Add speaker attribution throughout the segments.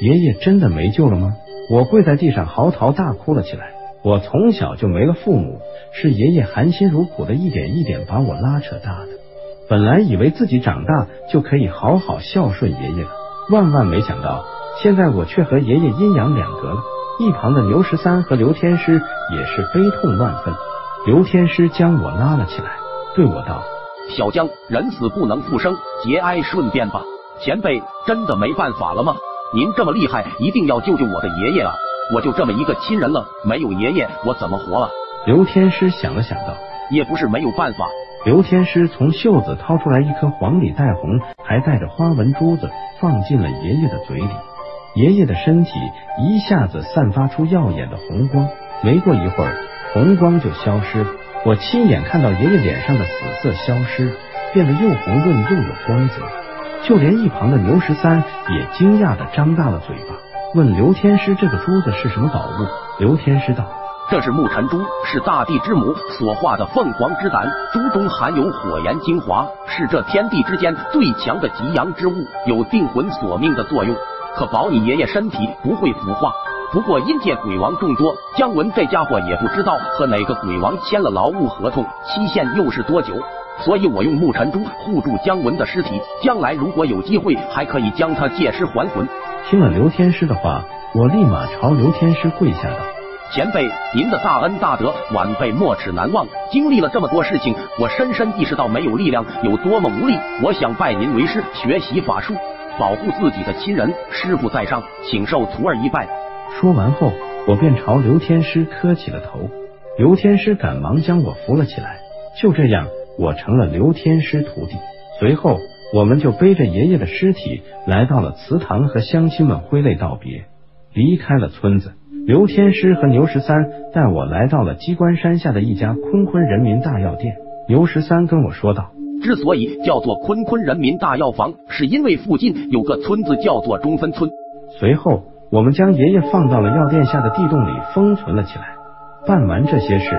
Speaker 1: 爷爷真的没救了吗？我跪在地上嚎啕大哭了起来。我从小就没了父母，是爷爷含辛茹苦的一点一点把我拉扯大的。本来以为自己长大就可以好好孝顺爷爷了，万万没想到，现在我却和爷爷阴阳两隔了。一旁的牛十三和刘天师也是悲痛万分。刘天师将我拉了起来，对我道：“
Speaker 2: 小江，人死不能复生，节哀顺变吧。前辈真的没办法了吗？您这么厉害，一定要救救我的爷爷啊！我就这么一个亲人了，没有爷爷我怎么活啊？”
Speaker 1: 刘天师想了想道：“
Speaker 2: 也不是没有办法。”
Speaker 1: 刘天师从袖子掏出来一颗黄里带红，还带着花纹珠子，放进了爷爷的嘴里。爷爷的身体一下子散发出耀眼的红光，没过一会儿，红光就消失了。我亲眼看到爷爷脸上的死色消失，变得又红润又有光泽。就连一旁的牛十三也惊讶的张大了嘴巴，问刘天师：“这个珠子是什么宝物？”刘天师道。
Speaker 2: 这是木尘珠，是大地之母所化的凤凰之胆，珠中含有火炎精华，是这天地之间最强的极阳之物，有定魂索命的作用，可保你爷爷身体不会腐化。不过阴界鬼王众多，姜文这家伙也不知道和哪个鬼王签了劳务合同，期限又是多久，所以我用木尘珠护住姜文的尸体，将来如果有机会，还可以将他借尸还魂。
Speaker 1: 听了刘天师的话，我立马朝刘天师跪下道。
Speaker 2: 前辈，您的大恩大德，晚辈没齿难忘。经历了这么多事情，我深深意识到没有力量有多么无力。我想拜您为师，学习法术，保护自己的亲人。师傅在上，请受徒儿一拜。
Speaker 1: 说完后，我便朝刘天师磕起了头。刘天师赶忙将我扶了起来。就这样，我成了刘天师徒弟。随后，我们就背着爷爷的尸体来到了祠堂，和乡亲们挥泪道别，离开了村子。刘天师和牛十三带我来到了鸡冠山下的一家坤坤人民大药店。牛十三跟我说道：“
Speaker 2: 之所以叫做坤坤人民大药房，是因为附近有个村子叫做中分村。”
Speaker 1: 随后，我们将爷爷放到了药店下的地洞里封存了起来。办完这些事，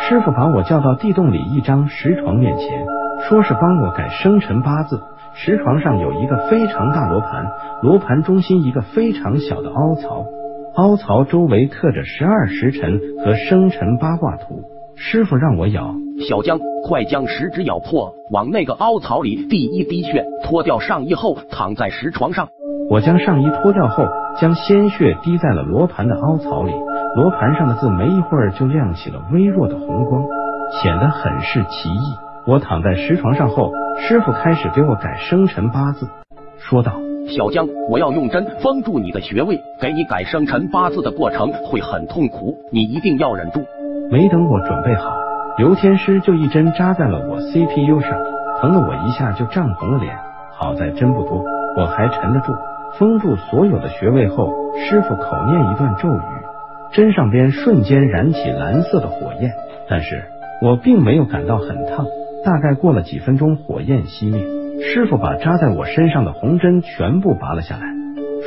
Speaker 1: 师傅把我叫到地洞里一张石床面前，说是帮我改生辰八字。石床上有一个非常大罗盘，罗盘中心一个非常小的凹槽。凹槽周围刻着十二时辰和生辰八卦图。师傅让我咬
Speaker 2: 小江，快将食指咬破，往那个凹槽里滴一滴血，脱掉上衣后躺在石床上。
Speaker 1: 我将上衣脱掉后，将鲜血滴在了罗盘的凹槽里。罗盘上的字没一会儿就亮起了微弱的红光，显得很是奇异。我躺在石床上后，师傅开始给我改生辰八字，说道。
Speaker 2: 小江，我要用针封住你的穴位，给你改生辰八字的过程会很痛苦，你一定要忍住。
Speaker 1: 没等我准备好，刘天师就一针扎在了我 CPU 上，疼得我一下就涨红了脸。好在针不多，我还沉得住。封住所有的穴位后，师傅口念一段咒语，针上边瞬间燃起蓝色的火焰，但是我并没有感到很烫。大概过了几分钟，火焰熄灭。师傅把扎在我身上的红针全部拔了下来，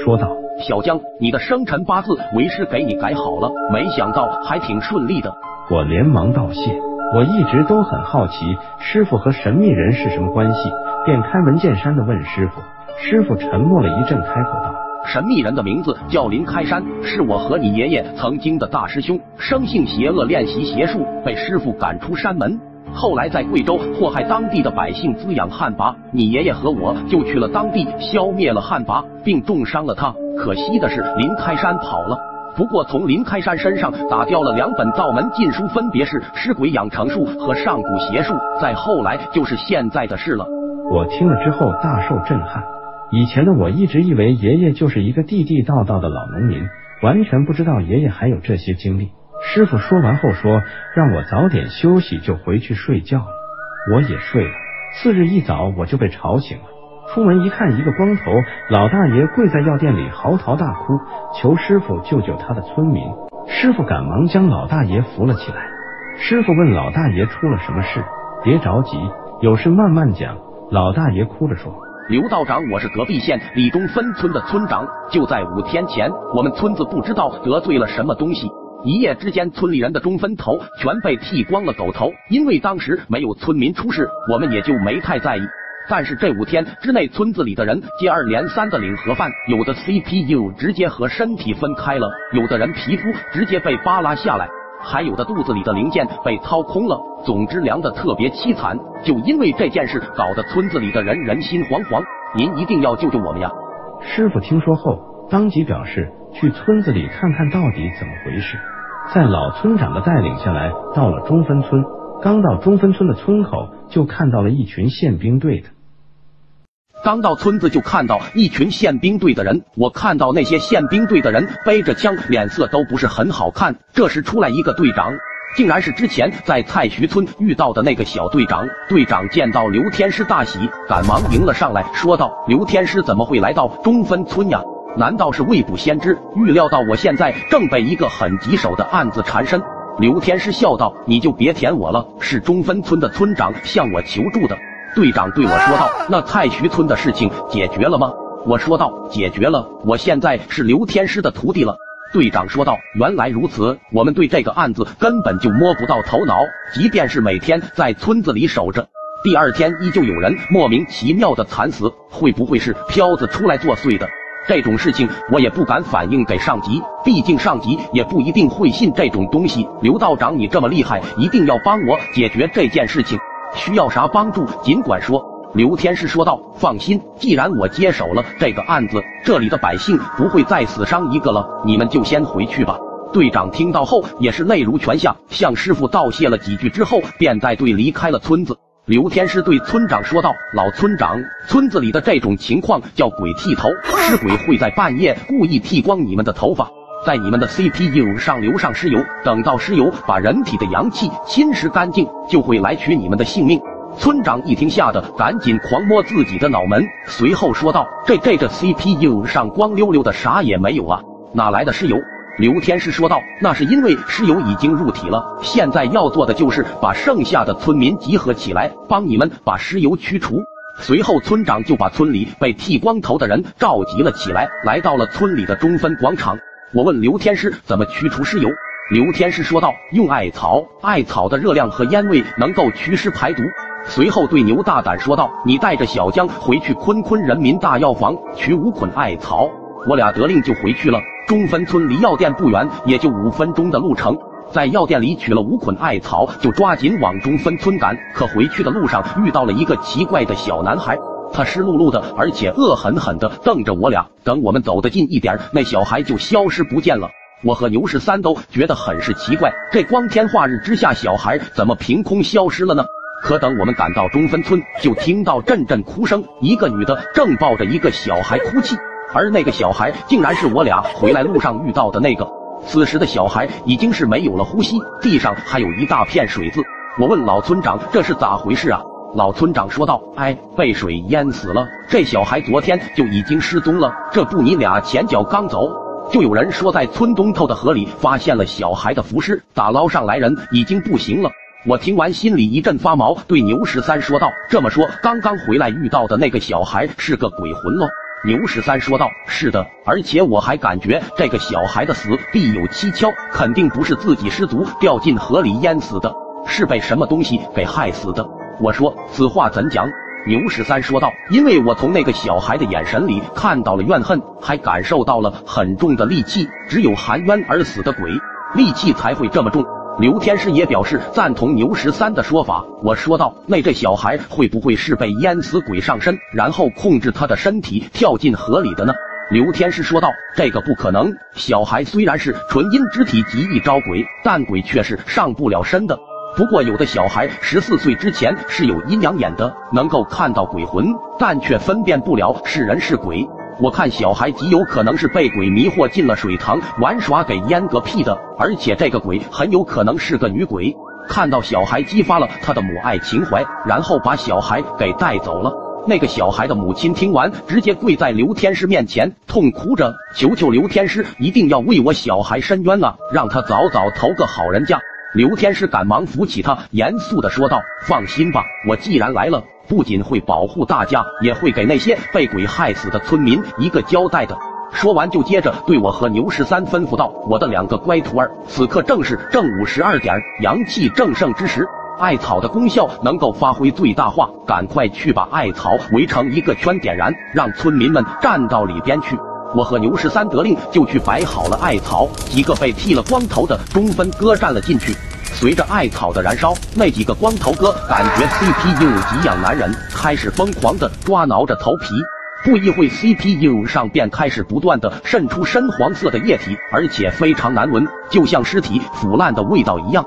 Speaker 1: 说道：“
Speaker 2: 小江，你的生辰八字为师给你改好了，没想到还挺顺利的。”
Speaker 1: 我连忙道谢。我一直都很好奇师傅和神秘人是什么关系，便开门见山的问师傅。师傅沉默了一阵，开口道：“
Speaker 2: 神秘人的名字叫林开山，是我和你爷爷曾经的大师兄，生性邪恶，练习邪术，被师傅赶出山门。”后来在贵州祸害当地的百姓，滋养旱魃。你爷爷和我就去了当地，消灭了旱魃，并重伤了他。可惜的是，林开山跑了。不过从林开山身上打掉了两本道门禁书，分别是《尸鬼养成术》和《上古邪术》。再后来就是现在的事了。
Speaker 1: 我听了之后大受震撼。以前的我一直以为爷爷就是一个地地道道的老农民，完全不知道爷爷还有这些经历。师傅说完后说：“让我早点休息，就回去睡觉了。”我也睡了。次日一早，我就被吵醒了。出门一看，一个光头老大爷跪在药店里嚎啕大哭，求师傅救救他的村民。师傅赶忙将老大爷扶了起来。师傅问老大爷出了什么事？别着急，有事慢慢讲。老大爷哭着说：“
Speaker 2: 刘道长，我是隔壁县李中分村的村长。就在五天前，我们村子不知道得罪了什么东西。”一夜之间，村里人的中分头全被剃光了狗头。因为当时没有村民出事，我们也就没太在意。但是这五天之内，村子里的人接二连三的领盒饭，有的 CPU 直接和身体分开了，有的人皮肤直接被扒拉下来，还有的肚子里的零件被掏空了。总之凉的特别凄惨。就因为这件事，搞得村子里的人人心惶惶。您一定要救救我们呀！
Speaker 1: 师傅听说后，当即表示去村子里看看到底怎么回事。在老村长的带领下来，到了中分村。刚到中分村的村口，就看到了一群宪兵队的。
Speaker 2: 刚到村子就看到一群宪兵队的人，我看到那些宪兵队的人背着枪，脸色都不是很好看。这时出来一个队长，竟然是之前在蔡徐村遇到的那个小队长。队长见到刘天师大喜，赶忙迎了上来，说道：“刘天师怎么会来到中分村呀？难道是未卜先知，预料到我现在正被一个很棘手的案子缠身？”刘天师笑道：“你就别舔我了，是中分村的村长向我求助的。”队长对我说道：“那蔡徐村的事情解决了吗？”我说道：“解决了，我现在是刘天师的徒弟了。”队长说道：“原来如此，我们对这个案子根本就摸不到头脑。即便是每天在村子里守着，第二天依旧有人莫名其妙的惨死，会不会是飘子出来作祟的？这种事情我也不敢反映给上级，毕竟上级也不一定会信这种东西。刘道长，你这么厉害，一定要帮我解决这件事情。”需要啥帮助，尽管说。”刘天师说道。“放心，既然我接手了这个案子，这里的百姓不会再死伤一个了。你们就先回去吧。”队长听到后也是泪如泉下，向师傅道谢了几句之后，便带队离开了村子。刘天师对村长说道：“老村长，村子里的这种情况叫鬼剃头，尸鬼会在半夜故意剃光你们的头发。”在你们的 CPU 上流上尸油，等到尸油把人体的阳气侵蚀干净，就会来取你们的性命。村长一听，吓得赶紧狂摸自己的脑门，随后说道：“这这这 CPU 上光溜溜的，啥也没有啊，哪来的尸油？”刘天师说道：“那是因为尸油已经入体了，现在要做的就是把剩下的村民集合起来，帮你们把尸油驱除。”随后，村长就把村里被剃光头的人召集了起来，来到了村里的中分广场。我问刘天师怎么驱除尸油，刘天师说道：“用艾草，艾草的热量和烟味能够祛湿排毒。”随后对牛大胆说道：“你带着小江回去坤坤人民大药房取五捆艾草。”我俩得令就回去了。中分村离药店不远，也就五分钟的路程。在药店里取了五捆艾草，就抓紧往中分村赶。可回去的路上遇到了一个奇怪的小男孩。他湿漉漉的，而且恶狠狠的瞪着我俩。等我们走得近一点，那小孩就消失不见了。我和牛十三都觉得很是奇怪，这光天化日之下，小孩怎么凭空消失了呢？可等我们赶到中分村，就听到阵阵哭声，一个女的正抱着一个小孩哭泣，而那个小孩竟然是我俩回来路上遇到的那个。此时的小孩已经是没有了呼吸，地上还有一大片水渍。我问老村长，这是咋回事啊？老村长说道：“哎，被水淹死了。这小孩昨天就已经失踪了。这不，你俩前脚刚走，就有人说在村东头的河里发现了小孩的浮尸，打捞上来人已经不行了。”我听完心里一阵发毛，对牛十三说道：“这么说，刚刚回来遇到的那个小孩是个鬼魂喽？”牛十三说道：“是的，而且我还感觉这个小孩的死必有蹊跷，肯定不是自己失足掉进河里淹死的，是被什么东西给害死的。”我说此话怎讲？牛十三说道：“因为我从那个小孩的眼神里看到了怨恨，还感受到了很重的戾气。只有含冤而死的鬼，戾气才会这么重。”刘天师也表示赞同牛十三的说法。我说道：“那这小孩会不会是被淹死鬼上身，然后控制他的身体跳进河里的呢？”刘天师说道：“这个不可能。小孩虽然是纯阴之体，极易招鬼，但鬼却是上不了身的。”不过，有的小孩十四岁之前是有阴阳眼的，能够看到鬼魂，但却分辨不了是人是鬼。我看小孩极有可能是被鬼迷惑进了水塘玩耍给淹个屁的，而且这个鬼很有可能是个女鬼，看到小孩激发了他的母爱情怀，然后把小孩给带走了。那个小孩的母亲听完，直接跪在刘天师面前，痛哭着求求刘天师一定要为我小孩伸冤啊，让他早早投个好人家。刘天师赶忙扶起他，严肃的说道：“放心吧，我既然来了，不仅会保护大家，也会给那些被鬼害死的村民一个交代的。”说完，就接着对我和牛十三吩咐道：“我的两个乖徒儿，此刻正是正午十二点，阳气正盛之时，艾草的功效能够发挥最大化，赶快去把艾草围成一个圈点燃，让村民们站到里边去。我和牛十三得令，就去摆好了艾草，几个被剃了光头的中分哥站了进去。随着艾草的燃烧，那几个光头哥感觉 CPU 给养男人，开始疯狂的抓挠着头皮。不一会，CPU 上便开始不断的渗出深黄色的液体，而且非常难闻，就像尸体腐烂的味道一样。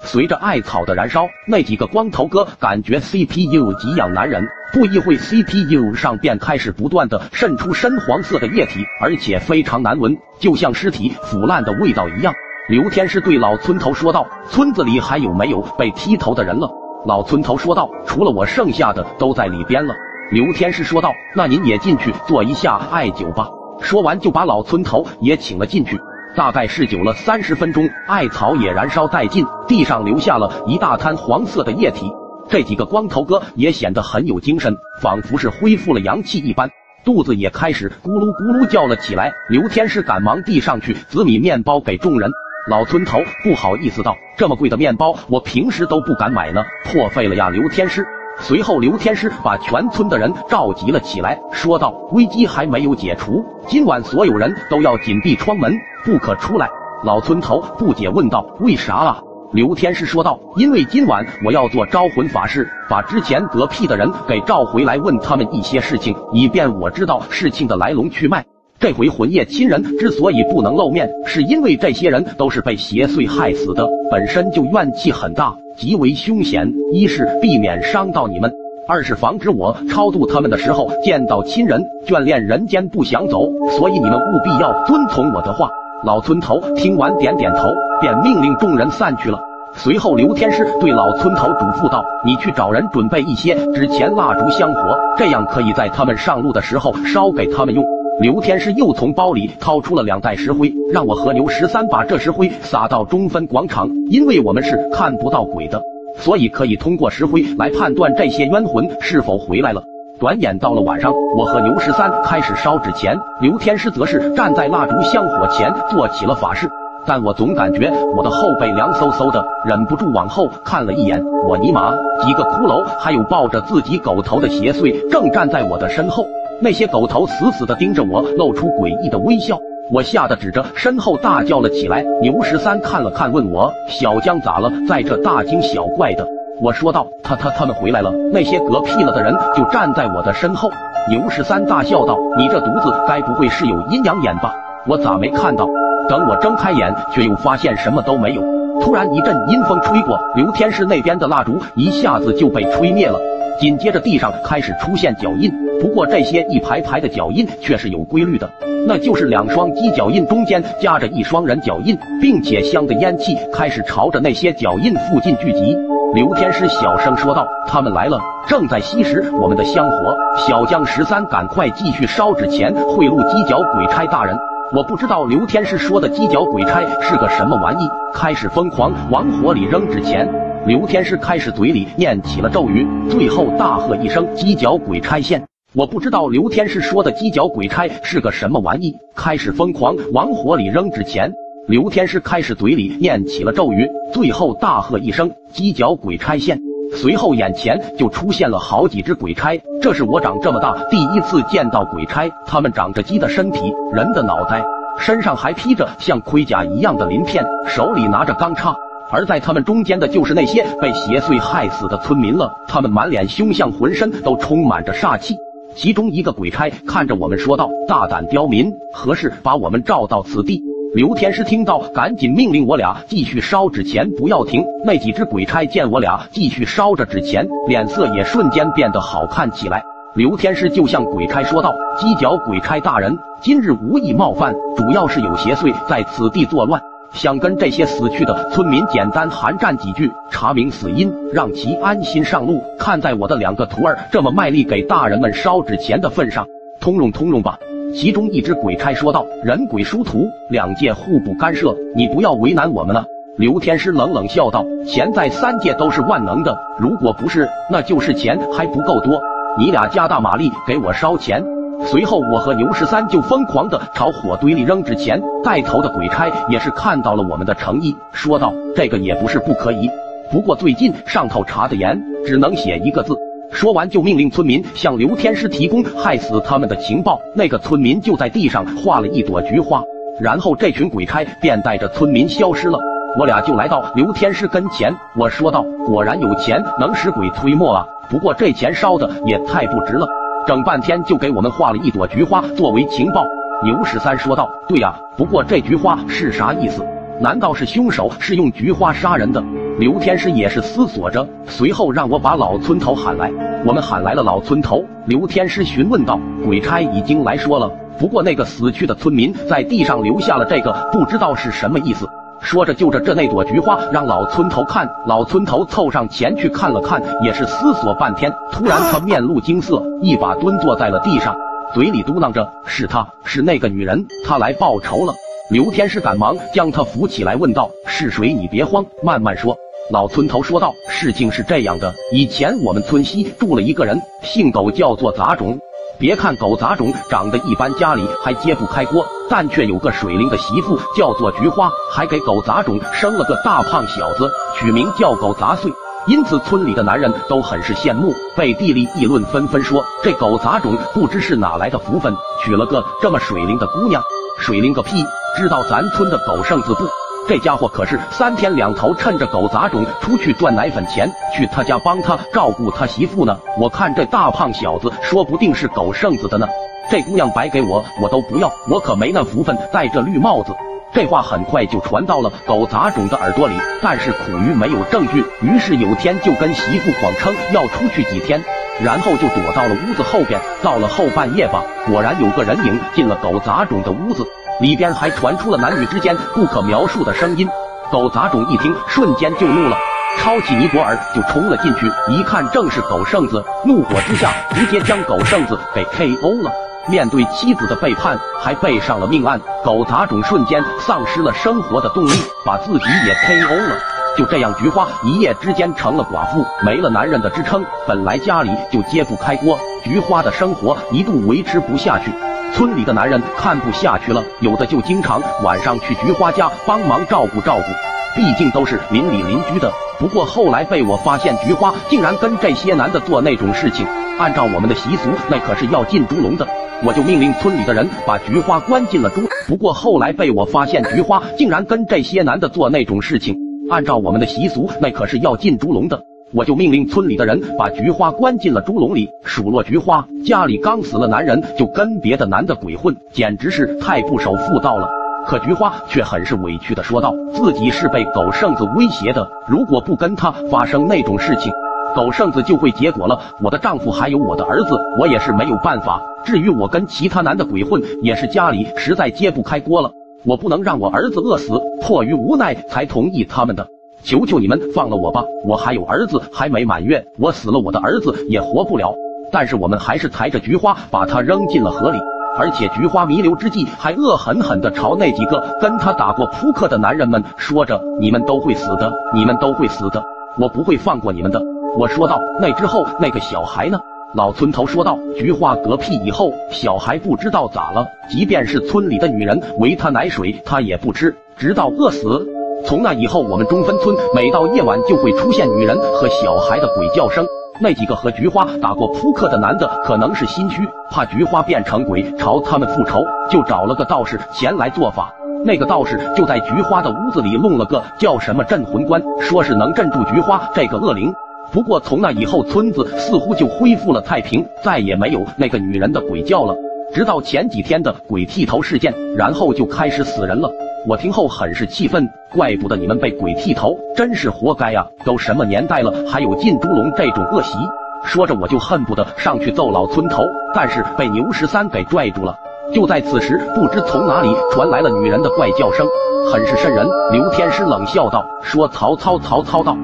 Speaker 2: 随着艾草的燃烧，那几个光头哥感觉 CPU 给养男人。不一会，CPU 上便开始不断的渗出深黄色的液体，而且非常难闻，就像尸体腐烂的味道一样。刘天师对老村头说道：“村子里还有没有被剃头的人了？”老村头说道：“除了我，剩下的都在里边了。”刘天师说道：“那您也进去做一下艾灸吧。”说完就把老村头也请了进去。大概是灸了三十分钟，艾草也燃烧殆尽，地上留下了一大滩黄色的液体。这几个光头哥也显得很有精神，仿佛是恢复了阳气一般，肚子也开始咕噜咕噜叫了起来。刘天师赶忙递上去紫米面包给众人。老村头不好意思道：“这么贵的面包，我平时都不敢买呢，破费了呀。”刘天师。随后，刘天师把全村的人召集了起来，说道：“危机还没有解除，今晚所有人都要紧闭窗门，不可出来。”老村头不解问道：“为啥啊？”刘天师说道：“因为今晚我要做招魂法事，把之前嗝屁的人给召回来，问他们一些事情，以便我知道事情的来龙去脉。这回魂夜亲人之所以不能露面，是因为这些人都是被邪祟害死的，本身就怨气很大。”极为凶险，一是避免伤到你们，二是防止我超度他们的时候见到亲人眷恋人间不想走，所以你们务必要遵从我的话。老村头听完点点头，便命令众人散去了。随后，刘天师对老村头嘱咐道：“你去找人准备一些纸钱、蜡烛、香火，这样可以在他们上路的时候烧给他们用。”刘天师又从包里掏出了两袋石灰，让我和牛十三把这石灰撒到中分广场，因为我们是看不到鬼的，所以可以通过石灰来判断这些冤魂是否回来了。转眼到了晚上，我和牛十三开始烧纸钱，刘天师则是站在蜡烛香火前做起了法事。但我总感觉我的后背凉飕飕的，忍不住往后看了一眼，我尼玛，几个骷髅还有抱着自己狗头的邪祟正站在我的身后。那些狗头死死的盯着我，露出诡异的微笑。我吓得指着身后大叫了起来。牛十三看了看，问我：“小江咋了，在这大惊小怪的？”我说道：“他他他们回来了。”那些嗝屁了的人就站在我的身后。牛十三大笑道：“你这犊子，该不会是有阴阳眼吧？我咋没看到？”等我睁开眼，却又发现什么都没有。突然一阵阴风吹过，刘天师那边的蜡烛一下子就被吹灭了。紧接着，地上开始出现脚印。不过这些一排排的脚印却是有规律的，那就是两双鸡脚印中间夹着一双人脚印，并且香的烟气开始朝着那些脚印附近聚集。刘天师小声说道：“他们来了，正在吸食我们的香火。”小江十三，赶快继续烧纸钱贿赂鸡脚鬼差大人。我不知道刘天师说的鸡脚鬼差是个什么玩意，开始疯狂往火里扔纸钱。刘天师开始嘴里念起了咒语，最后大喝一声：“鸡脚鬼差现！”我不知道刘天师说的鸡脚鬼差是个什么玩意，开始疯狂往火里扔纸钱。刘天师开始嘴里念起了咒语，最后大喝一声：“鸡脚鬼差现！”随后眼前就出现了好几只鬼差，这是我长这么大第一次见到鬼差。他们长着鸡的身体，人的脑袋，身上还披着像盔甲一样的鳞片，手里拿着钢叉。而在他们中间的就是那些被邪祟害死的村民了，他们满脸凶相，浑身都充满着煞气。其中一个鬼差看着我们说道：“大胆刁民，何事把我们召到此地？”刘天师听到，赶紧命令我俩继续烧纸钱，不要停。那几只鬼差见我俩继续烧着纸钱，脸色也瞬间变得好看起来。刘天师就向鬼差说道：“犄角鬼差大人，今日无意冒犯，主要是有邪祟在此地作乱。”想跟这些死去的村民简单寒战几句，查明死因，让其安心上路。看在我的两个徒儿这么卖力给大人们烧纸钱的份上，通融通融吧。其中一只鬼差说道：“人鬼殊途，两界互不干涉，你不要为难我们了。”刘天师冷冷笑道：“钱在三界都是万能的，如果不是，那就是钱还不够多。你俩加大马力给我烧钱。”随后，我和牛十三就疯狂的朝火堆里扔纸钱。带头的鬼差也是看到了我们的诚意，说道：“这个也不是不可以。”不过最近上头查的严，只能写一个字。说完就命令村民向刘天师提供害死他们的情报。那个村民就在地上画了一朵菊花，然后这群鬼差便带着村民消失了。我俩就来到刘天师跟前，我说道：“果然有钱能使鬼推磨啊！不过这钱烧的也太不值了，整半天就给我们画了一朵菊花作为情报。”牛十三说道：“对呀，不过这菊花是啥意思？难道是凶手是用菊花杀人的？”刘天师也是思索着，随后让我把老村头喊来。我们喊来了老村头，刘天师询问道：“鬼差已经来说了，不过那个死去的村民在地上留下了这个，不知道是什么意思。”说着就着这那朵菊花让老村头看。老村头凑上前去看了看，也是思索半天，突然他面露惊色，一把蹲坐在了地上。嘴里嘟囔着：“是他，是那个女人，她来报仇了。”刘天师赶忙将他扶起来，问道：“是谁？你别慌，慢慢说。”老村头说道：“事情是这样的，以前我们村西住了一个人，姓狗，叫做杂种。别看狗杂种长得一般，家里还揭不开锅，但却有个水灵的媳妇，叫做菊花，还给狗杂种生了个大胖小子，取名叫狗杂碎。”因此，村里的男人都很是羡慕，背地里议论纷纷，说这狗杂种不知是哪来的福分，娶了个这么水灵的姑娘。水灵个屁！知道咱村的狗剩子不？这家伙可是三天两头趁着狗杂种出去赚奶粉钱，去他家帮他照顾他媳妇呢。我看这大胖小子说不定是狗剩子的呢。这姑娘白给我，我都不要，我可没那福分戴这绿帽子。这话很快就传到了狗杂种的耳朵里，但是苦于没有证据，于是有天就跟媳妇谎称要出去几天，然后就躲到了屋子后边。到了后半夜吧，果然有个人影进了狗杂种的屋子，里边还传出了男女之间不可描述的声音。狗杂种一听，瞬间就怒了，抄起尼泊尔就冲了进去，一看正是狗剩子，怒火之下直接将狗剩子给 KO 了。面对妻子的背叛，还背上了命案，狗杂种瞬间丧失了生活的动力，把自己也 KO 了。就这样，菊花一夜之间成了寡妇，没了男人的支撑，本来家里就揭不开锅，菊花的生活一度维持不下去。村里的男人看不下去了，有的就经常晚上去菊花家帮忙照顾照顾，毕竟都是邻里邻居的。不过后来被我发现，菊花竟然跟这些男的做那种事情，按照我们的习俗，那可是要进猪笼的。我就命令村里的人把菊花关进了猪。不过后来被我发现，菊花竟然跟这些男的做那种事情。按照我们的习俗，那可是要进猪笼的。我就命令村里的人把菊花关进了猪笼里。数落菊花家里刚死了男人，就跟别的男的鬼混，简直是太不守妇道了。可菊花却很是委屈的说道：“自己是被狗剩子威胁的，如果不跟他发生那种事情。”狗剩子就会结果了，我的丈夫还有我的儿子，我也是没有办法。至于我跟其他男的鬼混，也是家里实在揭不开锅了，我不能让我儿子饿死，迫于无奈才同意他们的。求求你们放了我吧，我还有儿子还没满月，我死了我的儿子也活不了。但是我们还是抬着菊花把他扔进了河里，而且菊花弥留之际还恶狠狠地朝那几个跟他打过扑克的男人们说着：“你们都会死的，你们都会死的，我不会放过你们的。”我说道：“那之后那个小孩呢？”老村头说道：“菊花嗝屁以后，小孩不知道咋了，即便是村里的女人喂他奶水，他也不吃，直到饿死。从那以后，我们中分村每到夜晚就会出现女人和小孩的鬼叫声。那几个和菊花打过扑克的男的，可能是心虚，怕菊花变成鬼朝他们复仇，就找了个道士前来做法。那个道士就在菊花的屋子里弄了个叫什么镇魂棺，说是能镇住菊花这个恶灵。”不过从那以后，村子似乎就恢复了太平，再也没有那个女人的鬼叫了。直到前几天的鬼剃头事件，然后就开始死人了。我听后很是气愤，怪不得你们被鬼剃头，真是活该呀！都什么年代了，还有进猪笼这种恶习？说着我就恨不得上去揍老村头，但是被牛十三给拽住了。就在此时，不知从哪里传来了女人的怪叫声，很是瘆人。刘天师冷笑道：“说曹操，曹操道。”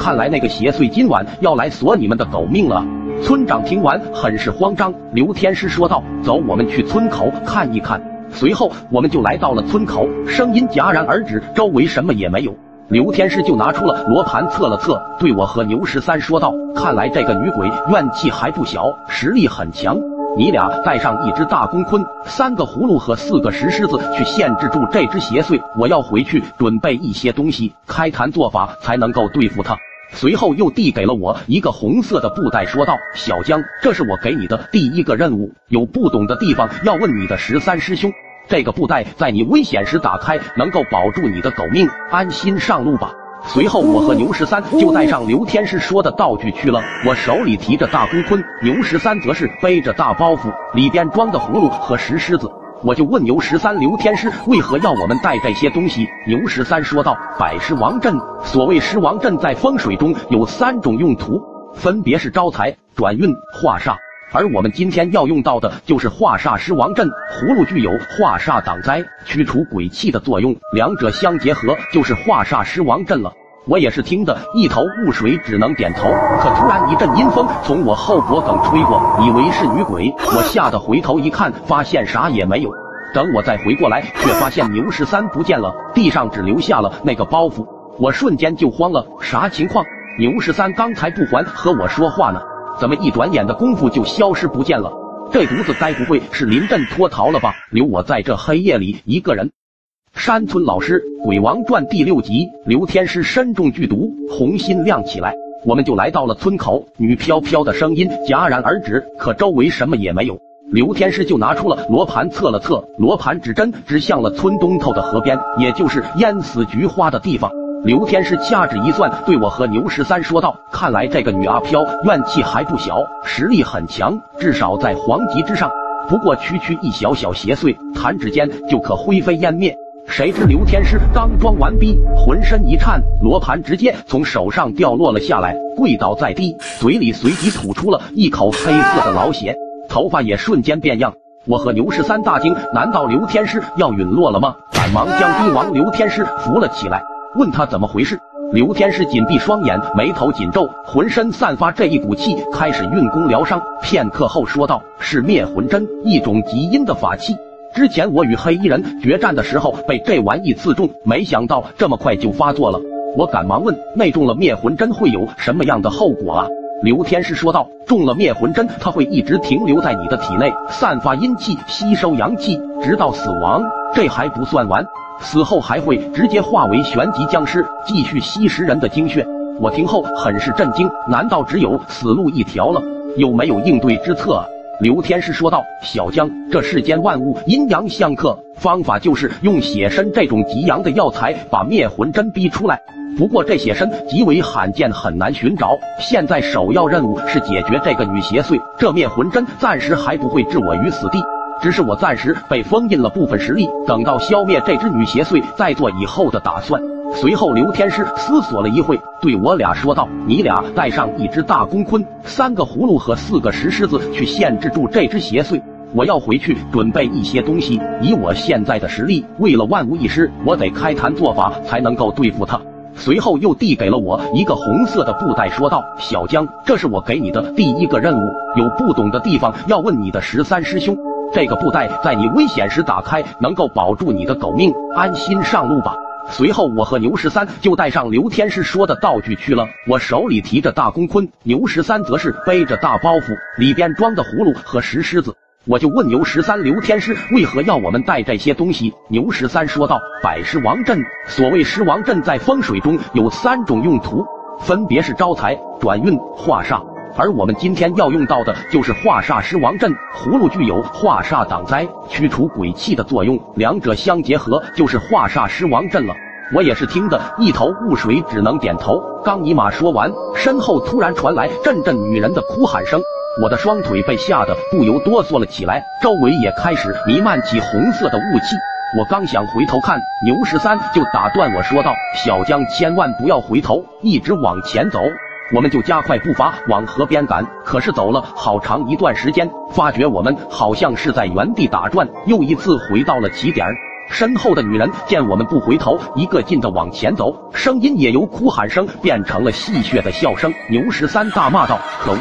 Speaker 2: 看来那个邪祟今晚要来索你们的狗命了。村长听完很是慌张，刘天师说道：“走，我们去村口看一看。”随后我们就来到了村口，声音戛然而止，周围什么也没有。刘天师就拿出了罗盘测了测，对我和牛十三说道：“看来这个女鬼怨气还不小，实力很强。你俩带上一只大公鲲、三个葫芦和四个石狮子，去限制住这只邪祟。我要回去准备一些东西，开坛做法，才能够对付他。随后又递给了我一个红色的布袋，说道：“小江，这是我给你的第一个任务，有不懂的地方要问你的十三师兄。这个布袋在你危险时打开，能够保住你的狗命，安心上路吧。”随后，我和牛十三就带上刘天师说的道具去了。我手里提着大公鲲，牛十三则是背着大包袱，里边装的葫芦和石狮子。我就问牛十三、刘天师为何要我们带这些东西？牛十三说道：“百狮王阵，所谓狮王阵，在风水中有三种用途，分别是招财、转运、化煞。而我们今天要用到的就是化煞狮王阵。葫芦具有化煞挡灾、驱除鬼气的作用，两者相结合就是化煞狮王阵了。我也是听得一头雾水，只能点头。可突然一阵阴风从我后脖梗吹过，以为是女鬼，我吓得回头一看，发现啥也没有。等我再回过来，却发现牛十三不见了，地上只留下了那个包袱。我瞬间就慌了，啥情况？牛十三刚才不还和我说话呢？怎么一转眼的功夫就消失不见了？这犊子该不会是临阵脱逃了吧？留我在这黑夜里一个人。山村老师《鬼王传》第六集，刘天师身中剧毒，红心亮起来，我们就来到了村口。女飘飘的声音戛然而止，可周围什么也没有。刘天师就拿出了罗盘测了测，罗盘指针指向了村东头的河边，也就是淹死菊花的地方。刘天师掐指一算，对我和牛十三说道：“看来这个女阿飘怨气还不小，实力很强，至少在黄级之上。不过区区一小小邪祟，弹指间就可灰飞烟灭。”谁知刘天师刚装完逼，浑身一颤，罗盘直接从手上掉落了下来，跪倒在地，嘴里随即吐出了一口黑色的老血，头发也瞬间变样。我和牛十三大惊：难道刘天师要陨落了吗？赶忙将逼王刘天师扶了起来。问他怎么回事，刘天师紧闭双眼，眉头紧皱，浑身散发这一股气，开始运功疗伤。片刻后说道：“是灭魂针，一种极阴的法器。之前我与黑衣人决战的时候被这玩意刺中，没想到这么快就发作了。”我赶忙问：“那中了灭魂针会有什么样的后果啊？”刘天师说道：“中了灭魂针，它会一直停留在你的体内，散发阴气，吸收阳气，直到死亡。这还不算完。”死后还会直接化为玄级僵尸，继续吸食人的精血。我听后很是震惊，难道只有死路一条了？有没有应对之策？刘天师说道：“小江，这世间万物阴阳相克，方法就是用血参这种极阳的药材把灭魂针逼出来。不过这血参极为罕见，很难寻找。现在首要任务是解决这个女邪祟，这灭魂针暂时还不会置我于死地。”只是我暂时被封印了部分实力，等到消灭这只女邪祟，再做以后的打算。随后，刘天师思索了一会，对我俩说道：“你俩带上一只大公鲲、三个葫芦和四个石狮子，去限制住这只邪祟。我要回去准备一些东西。以我现在的实力，为了万无一失，我得开坛做法才能够对付他。”随后又递给了我一个红色的布袋，说道：“小江，这是我给你的第一个任务，有不懂的地方要问你的十三师兄。”这个布袋在你危险时打开，能够保住你的狗命，安心上路吧。随后，我和牛十三就带上刘天师说的道具去了。我手里提着大公鲲，牛十三则是背着大包袱，里边装的葫芦和石狮子。我就问牛十三、刘天师为何要我们带这些东西？牛十三说道：“百狮王阵，所谓狮王阵，在风水中有三种用途，分别是招财、转运、化煞。”而我们今天要用到的就是化煞狮王阵，葫芦具有化煞挡灾、驱除鬼气的作用，两者相结合就是化煞狮王阵了。我也是听得一头雾水，只能点头。刚尼玛说完，身后突然传来阵阵女人的哭喊声，我的双腿被吓得不由哆嗦了起来，周围也开始弥漫起红色的雾气。我刚想回头看，牛十三就打断我说道：“小江，千万不要回头，一直往前走。”我们就加快步伐往河边赶，可是走了好长一段时间，发觉我们好像是在原地打转，又一次回到了起点。身后的女人见我们不回头，一个劲的往前走，声音也由哭喊声变成了戏谑的笑声。牛十三大骂道：“可恶！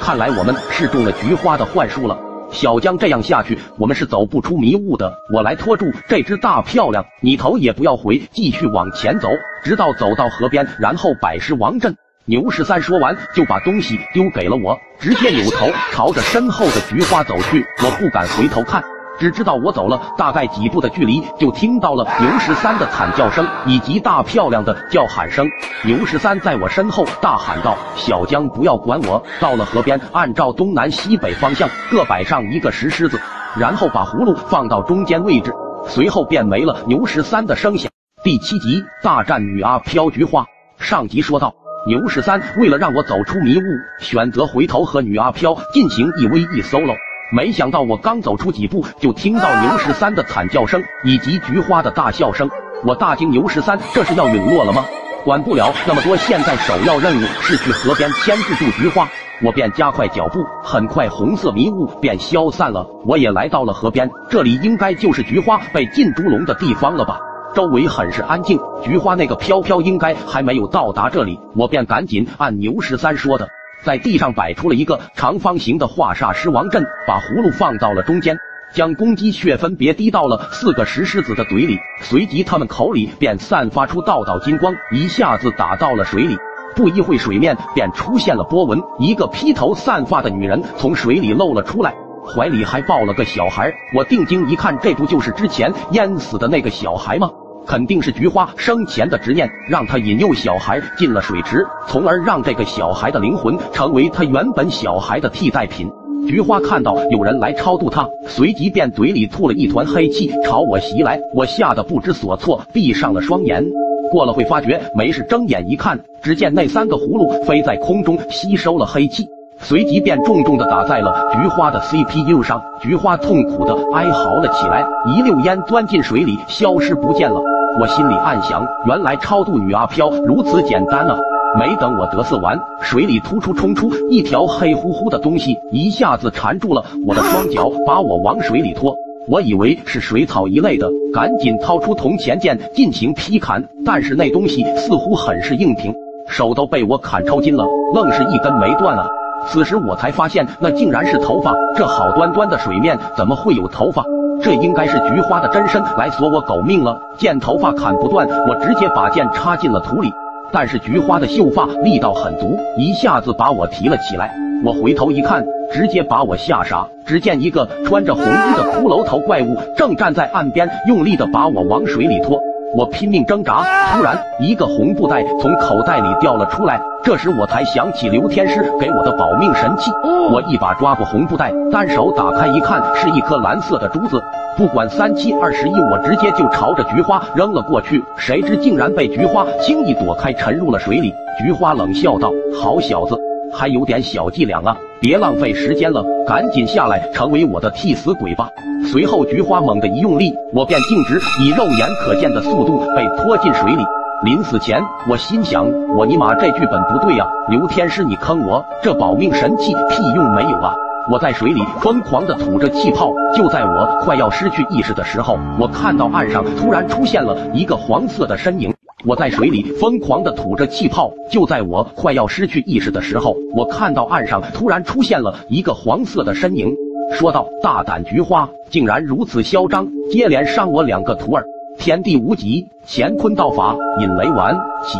Speaker 2: 看来我们是中了菊花的幻术了。小江这样下去，我们是走不出迷雾的。我来拖住这只大漂亮，你头也不要回，继续往前走，直到走到河边，然后摆尸王阵。”牛十三说完，就把东西丢给了我，直接扭头朝着身后的菊花走去。我不敢回头看。只知道我走了大概几步的距离，就听到了牛十三的惨叫声以及大漂亮的叫喊声。牛十三在我身后大喊道：“小江，不要管我！”到了河边，按照东南西北方向各摆上一个石狮子，然后把葫芦放到中间位置，随后便没了牛十三的声响。第七集大战女阿飘菊花。上集说到，牛十三为了让我走出迷雾，选择回头和女阿飘进行一 v 一 solo。没想到我刚走出几步，就听到牛十三的惨叫声以及菊花的大笑声。我大惊，牛十三这是要陨落了吗？管不了那么多，现在首要任务是去河边牵制住菊花。我便加快脚步，很快红色迷雾便消散了。我也来到了河边，这里应该就是菊花被禁猪笼的地方了吧？周围很是安静，菊花那个飘飘应该还没有到达这里。我便赶紧按牛十三说的。在地上摆出了一个长方形的化煞狮王阵，把葫芦放到了中间，将公鸡血分别滴到了四个石狮子的嘴里，随即他们口里便散发出道道金光，一下子打到了水里。不一会，水面便出现了波纹，一个披头散发的女人从水里露了出来，怀里还抱了个小孩。我定睛一看，这不就是之前淹死的那个小孩吗？肯定是菊花生前的执念，让他引诱小孩进了水池，从而让这个小孩的灵魂成为他原本小孩的替代品。菊花看到有人来超度他，随即便嘴里吐了一团黑气朝我袭来，我吓得不知所措，闭上了双眼。过了会发觉没事，睁眼一看，只见那三个葫芦飞在空中，吸收了黑气，随即便重重的打在了菊花的 CPU 上。菊花痛苦的哀嚎了起来，一溜烟钻进水里，消失不见了。我心里暗想，原来超度女阿飘如此简单啊！没等我得瑟完，水里突出冲出一条黑乎乎的东西，一下子缠住了我的双脚，把我往水里拖。我以为是水草一类的，赶紧掏出铜钱剑进行劈砍，但是那东西似乎很是硬挺，手都被我砍抽筋了，愣是一根没断啊！此时我才发现，那竟然是头发，这好端端的水面怎么会有头发？这应该是菊花的真身来索我狗命了。见头发砍不断，我直接把剑插进了土里。但是菊花的秀发力道很足，一下子把我提了起来。我回头一看，直接把我吓傻。只见一个穿着红衣的骷髅头怪物正站在岸边，用力的把我往水里拖。我拼命挣扎，突然一个红布袋从口袋里掉了出来。这时我才想起刘天师给我的保命神器，我一把抓过红布袋，单手打开一看，是一颗蓝色的珠子。不管三七二十一，我直接就朝着菊花扔了过去。谁知竟然被菊花轻易躲开，沉入了水里。菊花冷笑道：“好小子，还有点小伎俩啊！别浪费时间了，赶紧下来成为我的替死鬼吧。”随后，菊花猛地一用力，我便径直以肉眼可见的速度被拖进水里。临死前，我心想：我尼玛这剧本不对啊！刘天师，你坑我，这保命神器屁用没有啊！我在水里疯狂的吐着气泡。就在我快要失去意识的时候，我看到岸上突然出现了一个黄色的身影。我在水里疯狂的吐着气泡。就在我快要失去意识的时候，我看到岸上突然出现了一个黄色的身影。说道：“大胆菊花，竟然如此嚣张，接连伤我两个徒儿！天地无极，乾坤道法，引雷丸起。”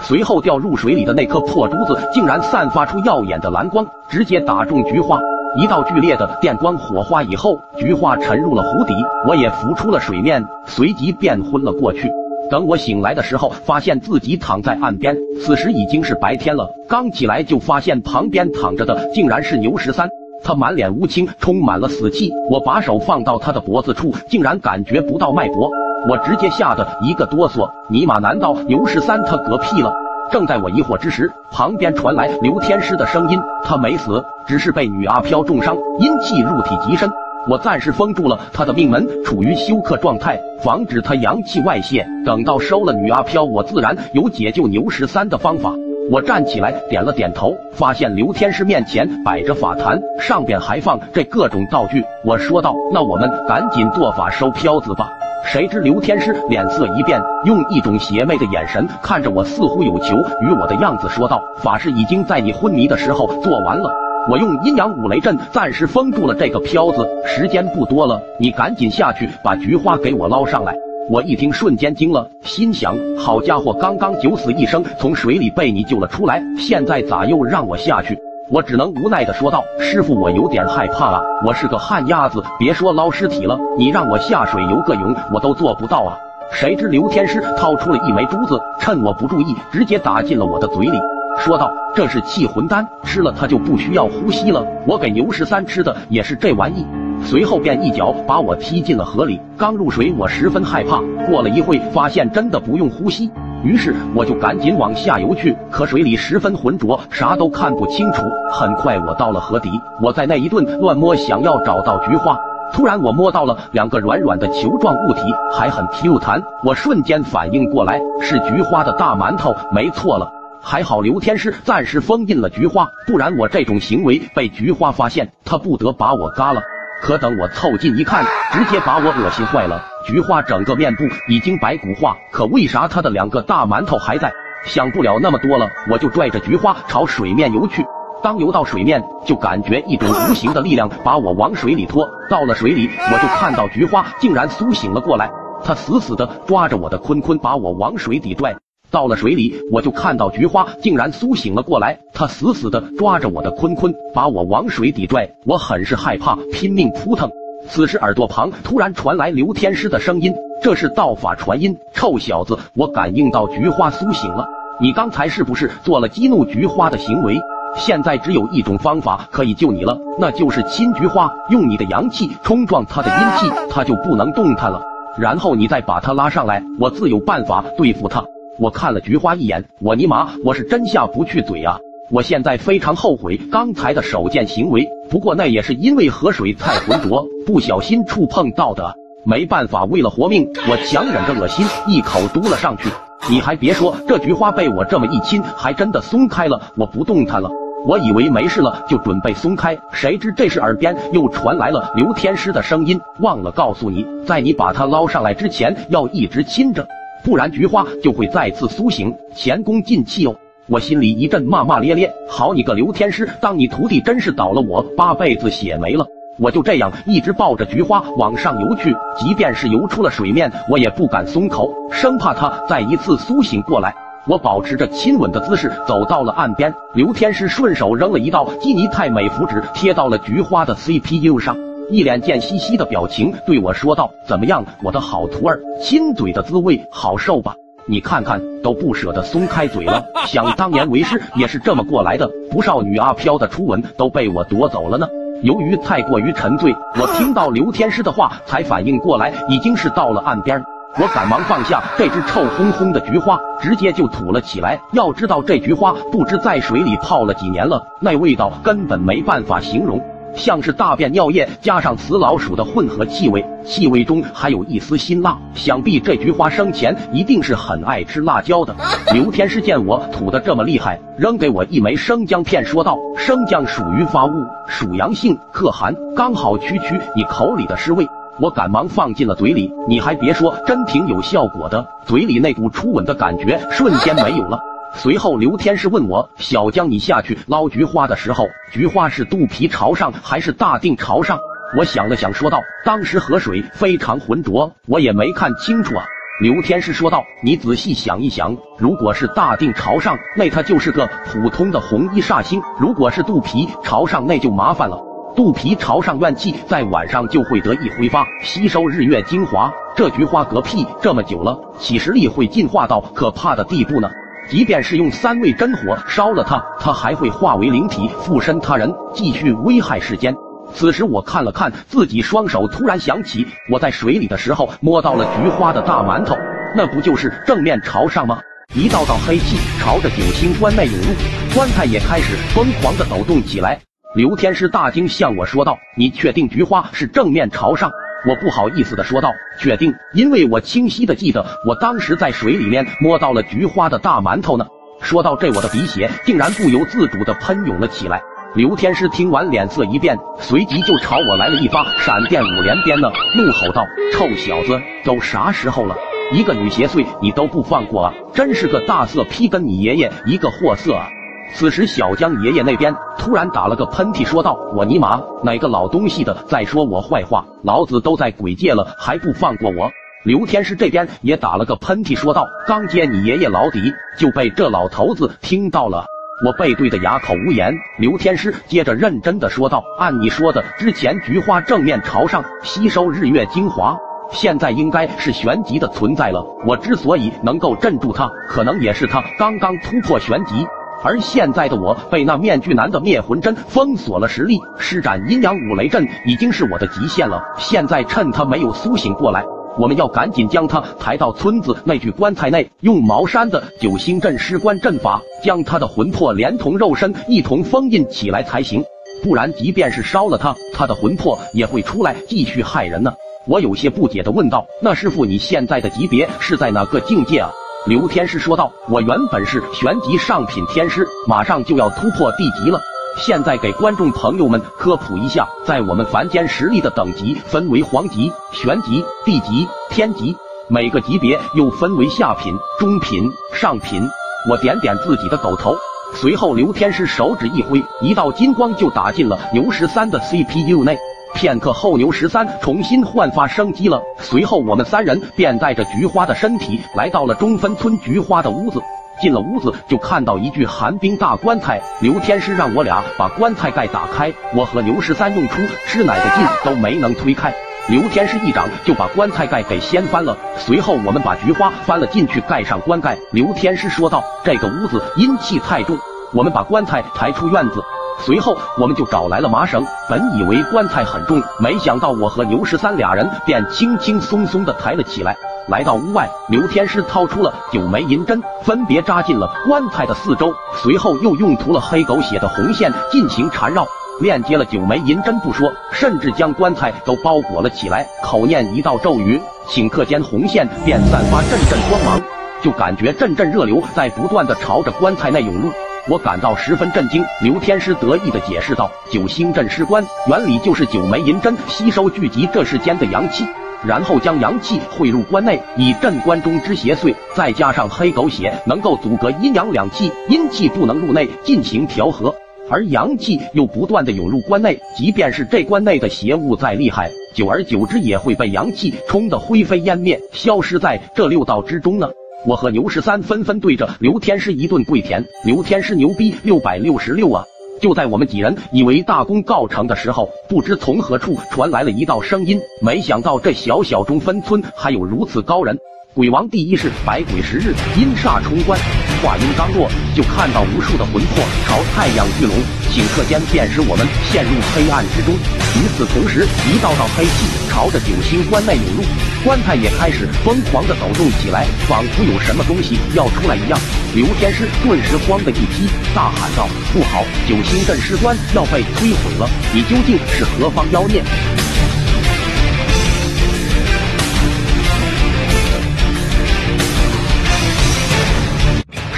Speaker 2: 随后掉入水里的那颗破珠子，竟然散发出耀眼的蓝光，直接打中菊花。一道剧烈的电光火花以后，菊花沉入了湖底，我也浮出了水面，随即便昏了过去。等我醒来的时候，发现自己躺在岸边，此时已经是白天了。刚起来就发现旁边躺着的竟然是牛十三。他满脸乌青，充满了死气。我把手放到他的脖子处，竟然感觉不到脉搏。我直接吓得一个哆嗦。尼玛，难道牛十三他嗝屁了？正在我疑惑之时，旁边传来刘天师的声音：“他没死，只是被女阿飘重伤，阴气入体极深。我暂时封住了他的命门，处于休克状态，防止他阳气外泄。等到收了女阿飘，我自然有解救牛十三的方法。”我站起来，点了点头，发现刘天师面前摆着法坛，上边还放着各种道具。我说道：“那我们赶紧做法收飘子吧。”谁知刘天师脸色一变，用一种邪魅的眼神看着我，似乎有求于我的样子，说道：“法事已经在你昏迷的时候做完了，我用阴阳五雷阵暂时封住了这个飘子，时间不多了，你赶紧下去把菊花给我捞上来。”我一听，瞬间惊了，心想：好家伙，刚刚九死一生从水里被你救了出来，现在咋又让我下去？我只能无奈的说道：“师傅，我有点害怕啊，我是个旱鸭子，别说捞尸体了，你让我下水游个泳，我都做不到啊。”谁知刘天师掏出了一枚珠子，趁我不注意，直接打进了我的嘴里，说道：“这是气魂丹，吃了它就不需要呼吸了。我给牛十三吃的也是这玩意。”随后便一脚把我踢进了河里。刚入水，我十分害怕。过了一会，发现真的不用呼吸，于是我就赶紧往下游去。可水里十分浑浊，啥都看不清楚。很快，我到了河底。我在那一顿乱摸，想要找到菊花。突然，我摸到了两个软软的球状物体，还很 Q 弹。我瞬间反应过来，是菊花的大馒头，没错了。还好刘天师暂时封印了菊花，不然我这种行为被菊花发现，他不得把我嘎了。可等我凑近一看，直接把我恶心坏了。菊花整个面部已经白骨化，可为啥他的两个大馒头还在？想不了那么多了，我就拽着菊花朝水面游去。当游到水面，就感觉一种无形的力量把我往水里拖。到了水里，我就看到菊花竟然苏醒了过来，它死死的抓着我的坤坤，把我往水底拽。到了水里，我就看到菊花竟然苏醒了过来，它死死的抓着我的坤坤，把我往水底拽。我很是害怕，拼命扑腾。此时耳朵旁突然传来刘天师的声音：“这是道法传音，臭小子，我感应到菊花苏醒了。你刚才是不是做了激怒菊花的行为？现在只有一种方法可以救你了，那就是亲菊花，用你的阳气冲撞它的阴气，它就不能动弹了。然后你再把它拉上来，我自有办法对付它。”我看了菊花一眼，我尼玛，我是真下不去嘴啊！我现在非常后悔刚才的手贱行为，不过那也是因为河水太浑浊，不小心触碰到的。没办法，为了活命，我强忍着恶心，一口嘟了上去。你还别说，这菊花被我这么一亲，还真的松开了，我不动弹了。我以为没事了，就准备松开，谁知这时耳边又传来了刘天师的声音：“忘了告诉你，在你把它捞上来之前，要一直亲着。”不然菊花就会再次苏醒，前功尽弃哦！我心里一阵骂骂咧咧，好你个刘天师，当你徒弟真是倒了我八辈子血霉了！我就这样一直抱着菊花往上游去，即便是游出了水面，我也不敢松口，生怕它再一次苏醒过来。我保持着亲吻的姿势走到了岸边，刘天师顺手扔了一道基尼泰美符纸，贴到了菊花的 CPU 上。一脸贱兮兮的表情对我说道：“怎么样，我的好徒儿，亲嘴的滋味好受吧？你看看，都不舍得松开嘴了。想当年为师也是这么过来的，不少女阿飘的初吻都被我夺走了呢。由于太过于沉醉，我听到刘天师的话才反应过来，已经是到了岸边。我赶忙放下这只臭烘烘的菊花，直接就吐了起来。要知道，这菊花不知在水里泡了几年了，那味道根本没办法形容。”像是大便尿液加上死老鼠的混合气味，气味中还有一丝辛辣。想必这菊花生前一定是很爱吃辣椒的。刘天师见我吐得这么厉害，扔给我一枚生姜片，说道：“生姜属于发物，属阳性，克寒，刚好驱驱你口里的湿味。”我赶忙放进了嘴里，你还别说，真挺有效果的，嘴里那股初吻的感觉瞬间没有了。随后，刘天师问我：“小江，你下去捞菊花的时候，菊花是肚皮朝上还是大腚朝上？”我想了想，说道：“当时河水非常浑浊，我也没看清楚啊。”刘天师说道：“你仔细想一想，如果是大腚朝上，那他就是个普通的红衣煞星；如果是肚皮朝上，那就麻烦了。肚皮朝上，怨气在晚上就会得以挥发，吸收日月精华。这菊花嗝屁这么久了，起实力会进化到可怕的地步呢。”即便是用三味真火烧了它，它还会化为灵体附身他人，继续危害世间。此时我看了看自己双手，突然想起我在水里的时候摸到了菊花的大馒头，那不就是正面朝上吗？一道道黑气朝着九星棺内涌入，棺材也开始疯狂的抖动起来。刘天师大惊，向我说道：“你确定菊花是正面朝上？”我不好意思的说道：“确定，因为我清晰的记得我当时在水里面摸到了菊花的大馒头呢。”说到这，我的鼻血竟然不由自主的喷涌了起来。刘天师听完，脸色一变，随即就朝我来了一发闪电五连鞭呢，怒吼道：“臭小子，都啥时候了，一个女邪祟你都不放过啊！真是个大色批，跟你爷爷一个货色啊！”此时，小江爷爷那边突然打了个喷嚏，说道：“我尼玛，哪个老东西的在说我坏话？老子都在鬼界了，还不放过我？”刘天师这边也打了个喷嚏，说道：“刚接你爷爷老底，就被这老头子听到了。”我背对的哑口无言。刘天师接着认真的说道：“按你说的，之前菊花正面朝上吸收日月精华，现在应该是玄极的存在了。我之所以能够镇住他，可能也是他刚刚突破玄极。而现在的我被那面具男的灭魂针封锁了实力，施展阴阳五雷阵已经是我的极限了。现在趁他没有苏醒过来。”我们要赶紧将他抬到村子那具棺材内，用茅山的九星阵尸棺阵法，将他的魂魄连同肉身一同封印起来才行。不然，即便是烧了他，他的魂魄也会出来继续害人呢。我有些不解的问道：“那师傅，你现在的级别是在哪个境界啊？”刘天师说道：“我原本是玄级上品天师，马上就要突破地级了。”现在给观众朋友们科普一下，在我们凡间实力的等级分为黄级、玄级、地级、天级，每个级别又分为下品、中品、上品。我点点自己的狗头，随后刘天师手指一挥，一道金光就打进了牛十三的 CPU 内。片刻后，牛十三重新焕发生机了。随后，我们三人便带着菊花的身体来到了中分村菊花的屋子。进了屋子，就看到一具寒冰大棺材。刘天师让我俩把棺材盖打开，我和牛十三用出吃奶的劲都没能推开。刘天师一掌就把棺材盖给掀翻了。随后我们把菊花翻了进去，盖上棺盖。刘天师说道：“这个屋子阴气太重，我们把棺材抬出院子。”随后我们就找来了麻绳。本以为棺材很重，没想到我和牛十三俩人便轻轻松松的抬了起来。来到屋外，刘天师掏出了九枚银针，分别扎进了棺材的四周，随后又用涂了黑狗血的红线进行缠绕，链接了九枚银针不说，甚至将棺材都包裹了起来，口念一道咒语，顷刻间红线便散发阵阵光芒，就感觉阵阵热流在不断的朝着棺材内涌入，我感到十分震惊。刘天师得意的解释道：“九星阵尸棺原理就是九枚银针吸收聚集这世间的阳气。”然后将阳气汇入棺内，以镇关中之邪祟，再加上黑狗血，能够阻隔阴阳两气，阴气不能入内进行调和，而阳气又不断的涌入棺内，即便是这棺内的邪物再厉害，久而久之也会被阳气冲得灰飞烟灭，消失在这六道之中呢。我和牛十三纷纷对着刘天师一顿跪舔，刘天师牛逼六百六十六啊！就在我们几人以为大功告成的时候，不知从何处传来了一道声音。没想到这小小中分村还有如此高人。鬼王第一世，百鬼十日，阴煞冲关。话音刚落，就看到无数的魂魄朝太阳聚拢，顷刻间便使我们陷入黑暗之中。与此同时，一道道黑气朝着九星关内涌入，棺材也开始疯狂的抖动起来，仿佛有什么东西要出来一样。刘天师顿时慌的一批，大喊道：“不好，九星镇尸棺要被摧毁了！你究竟是何方妖孽？”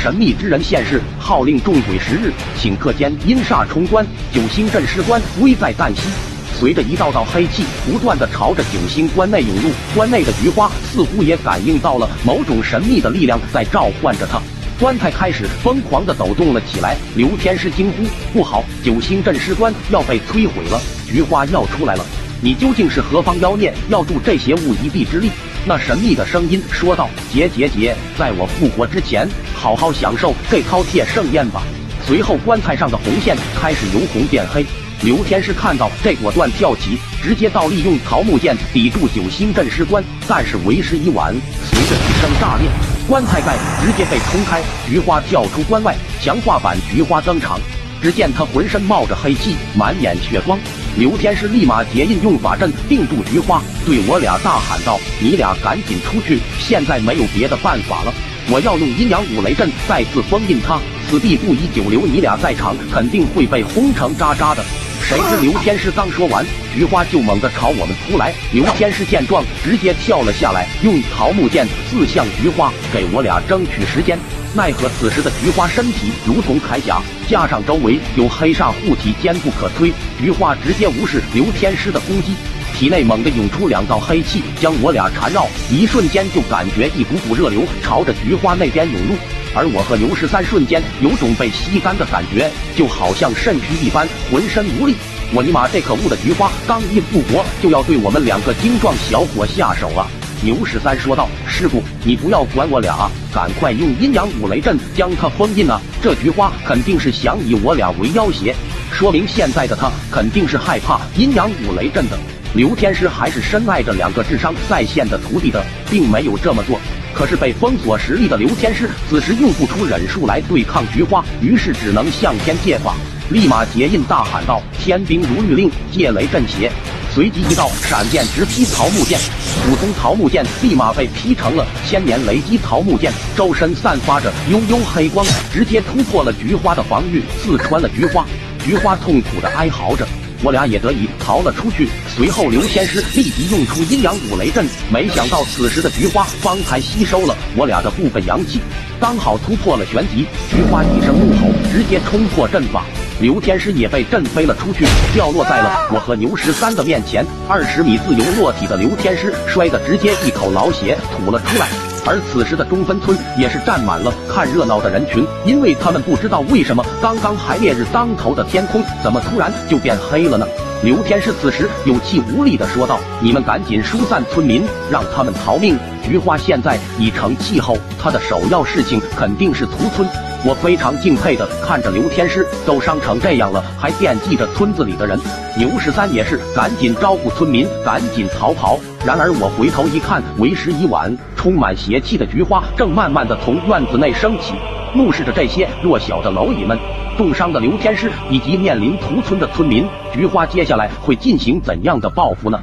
Speaker 2: 神秘之人现世，号令众鬼十日。顷刻间，阴煞冲关，九星镇尸关危在旦夕。随着一道道黑气不断的朝着九星关内涌入，关内的菊花似乎也感应到了某种神秘的力量在召唤着他。棺材开始疯狂的抖动了起来。刘天师惊呼：“不好，九星镇尸关要被摧毁了，菊花要出来了！你究竟是何方妖孽，要助这邪物一臂之力？”那神秘的声音说道：“结结结，在我复活之前，好好享受这饕餮盛宴吧。”随后，棺材上的红线开始由红变黑。刘天师看到这，果断跳起，直接倒立用桃木剑抵住九星镇尸棺。但是为时已晚，随着一声炸裂，棺材盖直接被冲开，菊花跳出关外，强化版菊花登场。只见他浑身冒着黑气，满眼血光。刘天师立马结印用法阵定住菊花，对我俩大喊道：“你俩赶紧出去！现在没有别的办法了，我要用阴阳五雷阵再次封印他。此地不宜久留，你俩在场肯定会被轰成渣渣的。”谁知刘天师刚说完，菊花就猛地朝我们扑来。刘天师见状，直接跳了下来，用桃木剑刺向菊花，给我俩争取时间。奈何此时的菊花身体如同铠甲，加上周围有黑煞护体，坚不可摧。菊花直接无视刘天师的攻击，体内猛地涌出两道黑气，将我俩缠绕。一瞬间就感觉一股股热流朝着菊花那边涌入，而我和刘十三瞬间有种被吸干的感觉，就好像肾虚一般，浑身无力。我尼玛，这可恶的菊花刚一复活，就要对我们两个精壮小伙下手啊！牛十三说道：“师傅，你不要管我俩，赶快用阴阳五雷阵将他封印啊！这菊花肯定是想以我俩为要挟，说明现在的他肯定是害怕阴阳五雷阵的。”刘天师还是深爱着两个智商在线的徒弟的，并没有这么做。可是被封锁实力的刘天师此时用不出忍术来对抗菊花，于是只能向天借法，立马结印大喊道：“天兵如律令，借雷震邪！”随即一道闪电直劈桃木剑，普通桃木剑立马被劈成了千年雷击桃木剑，周身散发着幽幽黑光，直接突破了菊花的防御，刺穿了菊花。菊花痛苦的哀嚎着。我俩也得以逃了出去。随后，刘天师立即用出阴阳五雷阵，没想到此时的菊花方才吸收了我俩的部分阳气，刚好突破了玄级。菊花一声怒吼，直接冲破阵法，刘天师也被震飞了出去，掉落在了我和牛十三的面前。二十米自由落体的刘天师摔得直接一口老血吐了出来。而此时的中分村也是站满了看热闹的人群，因为他们不知道为什么刚刚还烈日当头的天空，怎么突然就变黑了呢？刘天师此时有气无力的说道：“你们赶紧疏散村民，让他们逃命。菊花现在已成气候，他的首要事情肯定是屠村。”我非常敬佩的看着刘天师都伤成这样了，还惦记着村子里的人。牛十三也是赶紧招呼村民赶紧逃跑。然而我回头一看，为时已晚。充满邪气的菊花正慢慢的从院子内升起，怒视着这些弱小的蝼蚁们。重伤的刘天师以及面临屠村的村民，菊花接下来会进行怎样的报复呢？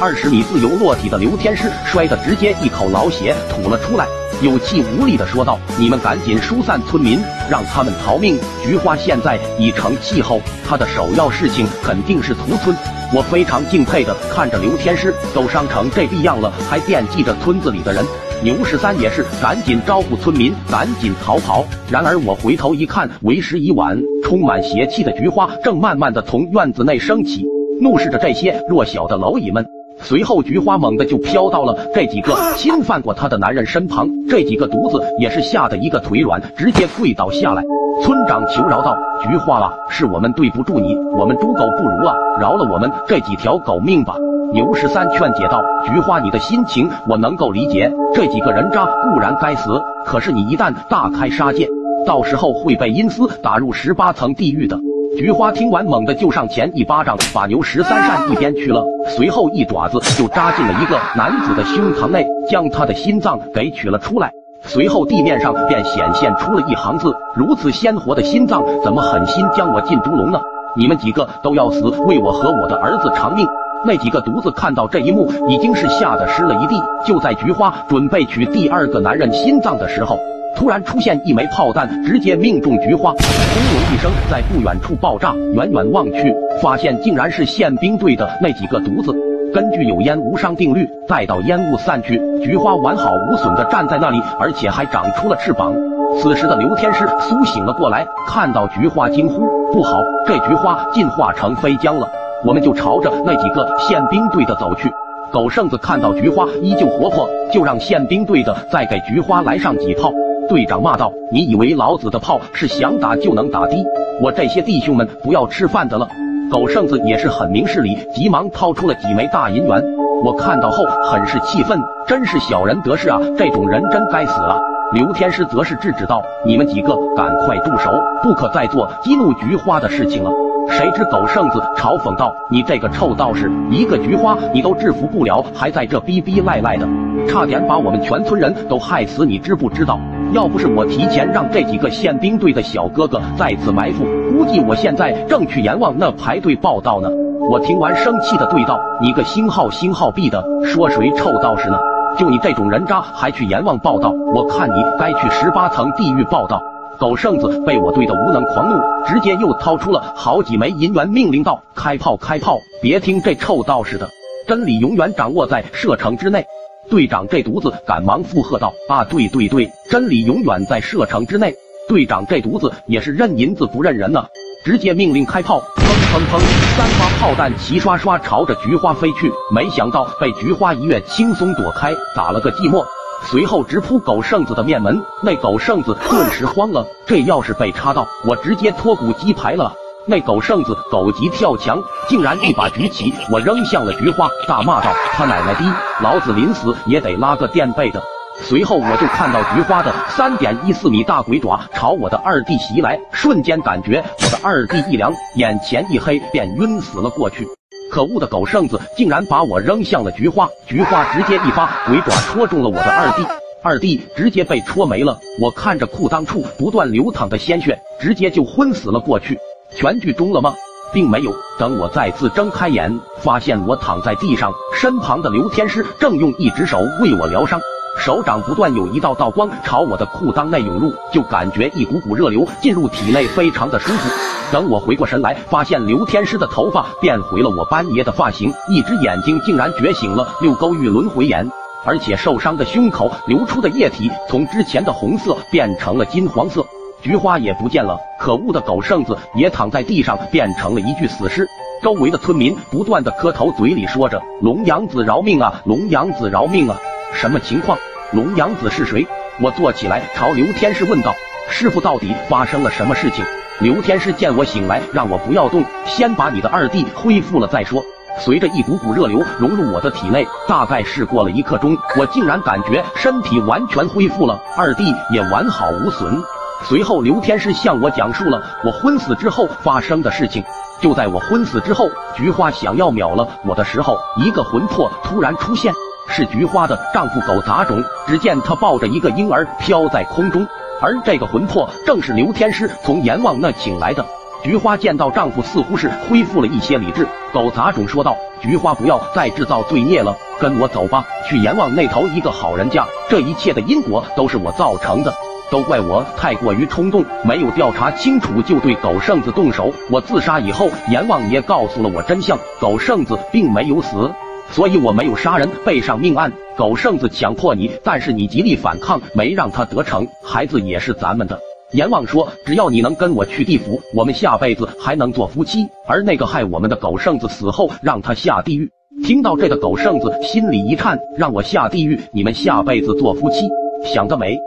Speaker 2: 二十米自由落体的刘天师摔得直接一口老血吐了出来。有气无力的说道：“你们赶紧疏散村民，让他们逃命。菊花现在已成气候，他的首要事情肯定是屠村。”我非常敬佩的看着刘天师都伤成这逼样了，还惦记着村子里的人。牛十三也是赶紧招呼村民赶紧逃跑。然而我回头一看，为时已晚。充满邪气的菊花正慢慢的从院子内升起，怒视着这些弱小的蝼蚁们。随后，菊花猛地就飘到了这几个侵犯过她的男人身旁，这几个犊子也是吓得一个腿软，直接跪倒下来。村长求饶道：“菊花啊，是我们对不住你，我们猪狗不如啊，饶了我们这几条狗命吧。”牛十三劝解道：“菊花，你的心情我能够理解，这几个人渣固然该死，可是你一旦大开杀戒，到时候会被阴司打入十八层地狱的。”菊花听完，猛地就上前一巴掌，把牛十三扇一边去了。随后一爪子就扎进了一个男子的胸膛内，将他的心脏给取了出来。随后地面上便显现出了一行字：如此鲜活的心脏，怎么狠心将我进猪笼呢？你们几个都要死，为我和我的儿子偿命！那几个犊子看到这一幕，已经是吓得湿了一地。就在菊花准备取第二个男人心脏的时候。突然出现一枚炮弹，直接命中菊花，轰隆一声，在不远处爆炸。远远望去，发现竟然是宪兵队的那几个犊子。根据有烟无伤定律，待到烟雾散去，菊花完好无损的站在那里，而且还长出了翅膀。此时的刘天师苏醒了过来，看到菊花惊呼：“不好，这菊花进化成飞将了！我们就朝着那几个宪兵队的走去。”狗剩子看到菊花依旧活泼，就让宪兵队的再给菊花来上几炮。队长骂道：“你以为老子的炮是想打就能打的？我这些弟兄们不要吃饭的了。”狗剩子也是很明事理，急忙掏出了几枚大银元。我看到后很是气愤，真是小人得势啊！这种人真该死啊！刘天师则是制止道：“你们几个赶快住手，不可再做激怒菊花的事情了。”谁知狗剩子嘲讽道：“你这个臭道士，一个菊花你都制服不了，还在这逼逼赖赖的，差点把我们全村人都害死，你知不知道？要不是我提前让这几个宪兵队的小哥哥在此埋伏，估计我现在正去阎王那排队报道呢。”我听完生气的对道：“你个星号星号币的，说谁臭道士呢？就你这种人渣还去阎王报道，我看你该去十八层地狱报道。”狗剩子被我怼的无能狂怒，直接又掏出了好几枚银元，命令道：“开炮，开炮！别听这臭道士的，真理永远掌握在射程之内。”队长这犊子赶忙附和道：“啊，对对对，真理永远在射程之内。”队长这犊子也是认银子不认人呐，直接命令开炮，砰砰砰，三发炮弹齐刷刷朝着菊花飞去，没想到被菊花一跃轻松躲开，打了个寂寞。随后直扑狗剩子的面门，那狗剩子顿时慌了，这要是被插到，我直接脱骨鸡排了。那狗剩子狗急跳墙，竟然一把举起我扔向了菊花，大骂道：“他奶奶的，老子临死也得拉个垫背的！”随后我就看到菊花的三点一四米大鬼爪朝我的二弟袭来，瞬间感觉我的二弟一凉，眼前一黑，便晕死了过去。可恶的狗剩子竟然把我扔向了菊花，菊花直接一发鬼爪戳中了我的二弟，二弟直接被戳没了。我看着裤裆处不断流淌的鲜血，直接就昏死了过去。全剧终了吗？并没有。等我再次睁开眼，发现我躺在地上，身旁的刘天师正用一只手为我疗伤，手掌不断有一道道光朝我的裤裆内涌入，就感觉一股股热流进入体内，非常的舒服。等我回过神来，发现刘天师的头发变回了我班爷的发型，一只眼睛竟然觉醒了六勾玉轮回眼，而且受伤的胸口流出的液体从之前的红色变成了金黄色，菊花也不见了，可恶的狗剩子也躺在地上变成了一具死尸。周围的村民不断的磕头，嘴里说着龙阳子饶命啊，龙阳子饶命啊！什么情况？龙阳子是谁？我坐起来朝刘天师问道：“师傅，到底发生了什么事情？”刘天师见我醒来，让我不要动，先把你的二弟恢复了再说。随着一股股热流融入我的体内，大概是过了一刻钟，我竟然感觉身体完全恢复了，二弟也完好无损。随后，刘天师向我讲述了我昏死之后发生的事情。就在我昏死之后，菊花想要秒了我的时候，一个魂魄突然出现，是菊花的丈夫狗杂种。只见他抱着一个婴儿飘在空中。而这个魂魄正是刘天师从阎王那请来的。菊花见到丈夫似乎是恢复了一些理智，狗杂种说道：“菊花，不要再制造罪孽了，跟我走吧，去阎王那头一个好人家。这一切的因果都是我造成的，都怪我太过于冲动，没有调查清楚就对狗剩子动手。我自杀以后，阎王爷告诉了我真相，狗剩子并没有死。”所以我没有杀人，背上命案。狗剩子强迫你，但是你极力反抗，没让他得逞。孩子也是咱们的。阎王说，只要你能跟我去地府，我们下辈子还能做夫妻。而那个害我们的狗剩子死后，让他下地狱。听到这个狗剩子心里一颤，让我下地狱，你们下辈子做夫妻，想得美！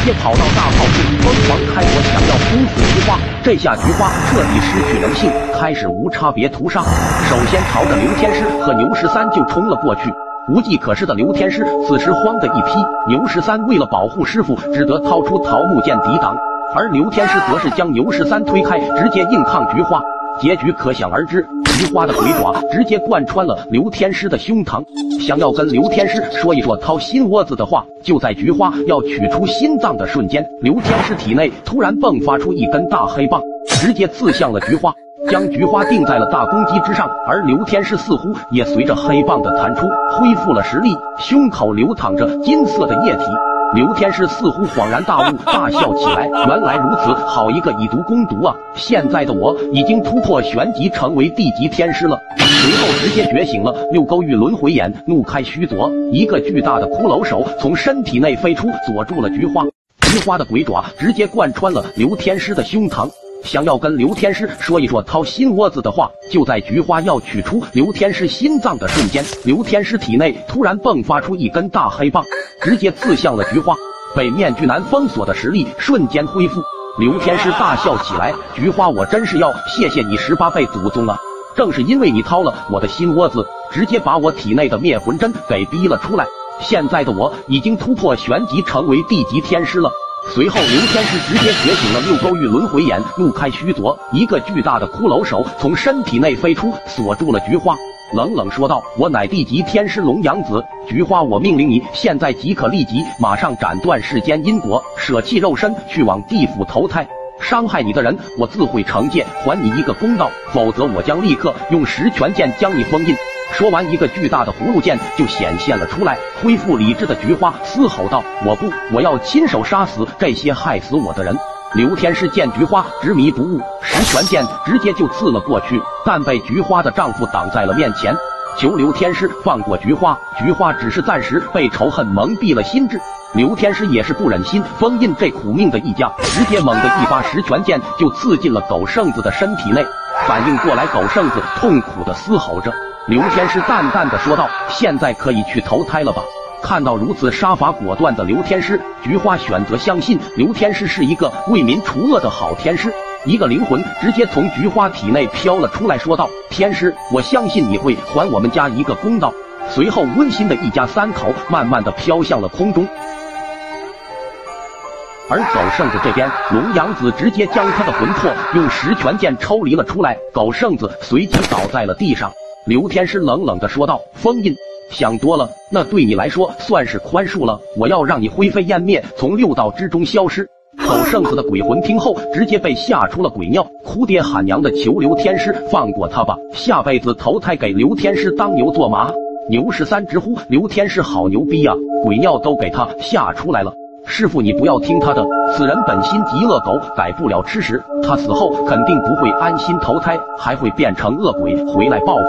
Speaker 2: 直接跑到大炮处，疯狂开火，想要轰死菊花。这下菊花彻底失去人性，开始无差别屠杀。首先朝着刘天师和牛十三就冲了过去。无计可施的刘天师此时慌的一批，牛十三为了保护师傅，只得掏出桃木剑抵挡，而刘天师则是将牛十三推开，直接硬抗菊花。结局可想而知。菊花的鬼爪直接贯穿了刘天师的胸膛，想要跟刘天师说一说掏心窝子的话。就在菊花要取出心脏的瞬间，刘天师体内突然迸发出一根大黑棒，直接刺向了菊花，将菊花定在了大公鸡之上。而刘天师似乎也随着黑棒的弹出恢复了实力，胸口流淌着金色的液体。刘天师似乎恍然大悟，大笑起来。原来如此，好一个以毒攻毒啊！现在的我已经突破玄级，成为地级天师了。随后直接觉醒了六勾玉轮回眼，怒开须左，一个巨大的骷髅手从身体内飞出，锁住了菊花。菊花的鬼爪直接贯穿了刘天师的胸膛。想要跟刘天师说一说掏心窝子的话，就在菊花要取出刘天师心脏的瞬间，刘天师体内突然迸发出一根大黑棒，直接刺向了菊花。被面具男封锁的实力瞬间恢复，刘天师大笑起来：“菊花，我真是要谢谢你十八辈祖宗啊！正是因为你掏了我的心窝子，直接把我体内的灭魂针给逼了出来，现在的我已经突破玄级，成为地级天师了。”随后，刘天师直接觉醒了六勾玉轮回眼，怒开须左，一个巨大的骷髅手从身体内飞出，锁住了菊花，冷冷说道：“我乃地级天师龙阳子，菊花，我命令你现在即可立即马上斩断世间因果，舍弃肉身，去往地府投胎。伤害你的人，我自会惩戒，还你一个公道；否则，我将立刻用十全剑将你封印。”说完，一个巨大的葫芦剑就显现了出来。恢复理智的菊花嘶吼道：“我不，我要亲手杀死这些害死我的人！”刘天师见菊花执迷不悟，十拳剑直接就刺了过去，但被菊花的丈夫挡在了面前，求刘天师放过菊花。菊花只是暂时被仇恨蒙蔽了心智。刘天师也是不忍心封印这苦命的一家，直接猛地一发十拳剑就刺进了狗剩子的身体内。反应过来，狗剩子痛苦的嘶吼着。刘天师淡淡的说道：“现在可以去投胎了吧？”看到如此杀伐果断的刘天师，菊花选择相信刘天师是一个为民除恶的好天师。一个灵魂直接从菊花体内飘了出来，说道：“天师，我相信你会还我们家一个公道。”随后，温馨的一家三口慢慢的飘向了空中。而狗剩子这边，龙阳子直接将他的魂魄用十拳剑抽离了出来，狗剩子随即倒在了地上。刘天师冷冷的说道：“封印，想多了，那对你来说算是宽恕了。我要让你灰飞烟灭，从六道之中消失。”狗剩子的鬼魂听后，直接被吓出了鬼尿，哭爹喊娘的求刘天师放过他吧，下辈子投胎给刘天师当牛做马。牛十三直呼刘天师好牛逼呀，鬼尿都给他吓出来了。师傅，你不要听他的，此人本心极恶狗，改不了吃屎。他死后肯定不会安心投胎，还会变成恶鬼回来报复。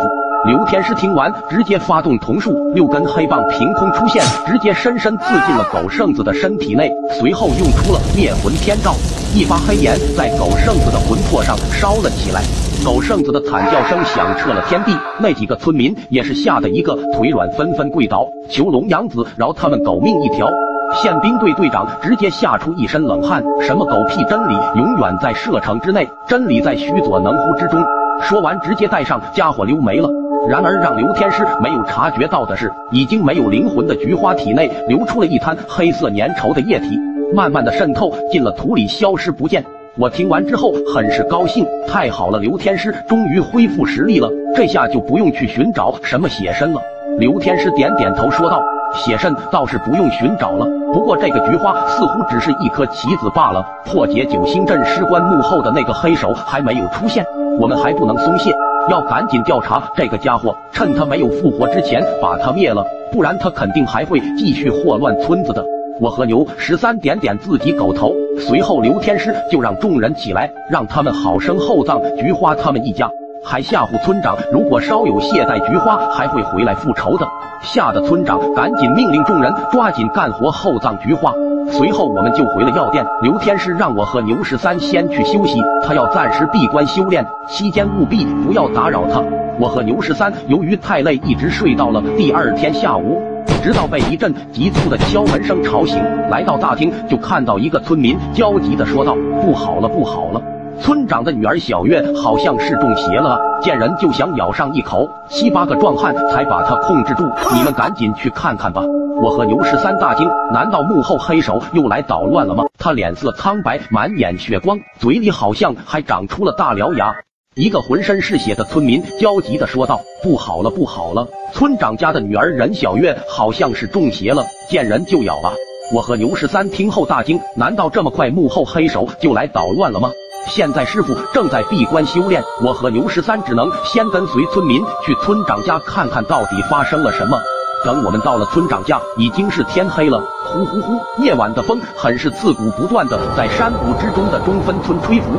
Speaker 2: 刘天师听完，直接发动瞳术，六根黑棒凭空出现，直接深深刺进了狗剩子的身体内，随后用出了灭魂天照，一发黑炎在狗剩子的魂魄上烧了起来。狗剩子的惨叫声响彻了天地，那几个村民也是吓得一个腿软，纷纷跪倒，求龙阳子饶他们狗命一条。宪兵队队长直接吓出一身冷汗，什么狗屁真理，永远在射程之内，真理在须佐能乎之中。说完，直接带上家伙溜没了。然而让刘天师没有察觉到的是，已经没有灵魂的菊花体内流出了一滩黑色粘稠的液体，慢慢的渗透进了土里，消失不见。我听完之后很是高兴，太好了，刘天师终于恢复实力了，这下就不用去寻找什么血参了。刘天师点点头说道。血肾倒是不用寻找了，不过这个菊花似乎只是一颗棋子罢了。破解九星阵尸棺幕后的那个黑手还没有出现，我们还不能松懈，要赶紧调查这个家伙，趁他没有复活之前把他灭了，不然他肯定还会继续祸乱村子的。我和牛十三点点自己狗头，随后刘天师就让众人起来，让他们好生厚葬菊花他们一家。还吓唬村长，如果稍有懈怠，菊花还会回来复仇的。吓得村长赶紧命令众人抓紧干活厚葬菊花。随后我们就回了药店，刘天师让我和牛十三先去休息，他要暂时闭关修炼，期间务必不要打扰他。我和牛十三由于太累，一直睡到了第二天下午，直到被一阵急促的敲门声吵醒，来到大厅就看到一个村民焦急的说道：“不好了，不好了！”村长的女儿小月好像是中邪了，见人就想咬上一口，七八个壮汉才把她控制住。你们赶紧去看看吧！我和牛十三大惊，难道幕后黑手又来捣乱了吗？他脸色苍白，满眼血光，嘴里好像还长出了大獠牙。一个浑身是血的村民焦急的说道：“不好了，不好了！村长家的女儿任小月好像是中邪了，见人就咬啊！”我和牛十三听后大惊，难道这么快幕后黑手就来捣乱了吗？现在师傅正在闭关修炼，我和牛十三只能先跟随村民去村长家看看到底发生了什么。等我们到了村长家，已经是天黑了。呼呼呼，夜晚的风很是刺骨，不断的在山谷之中的中分村吹拂。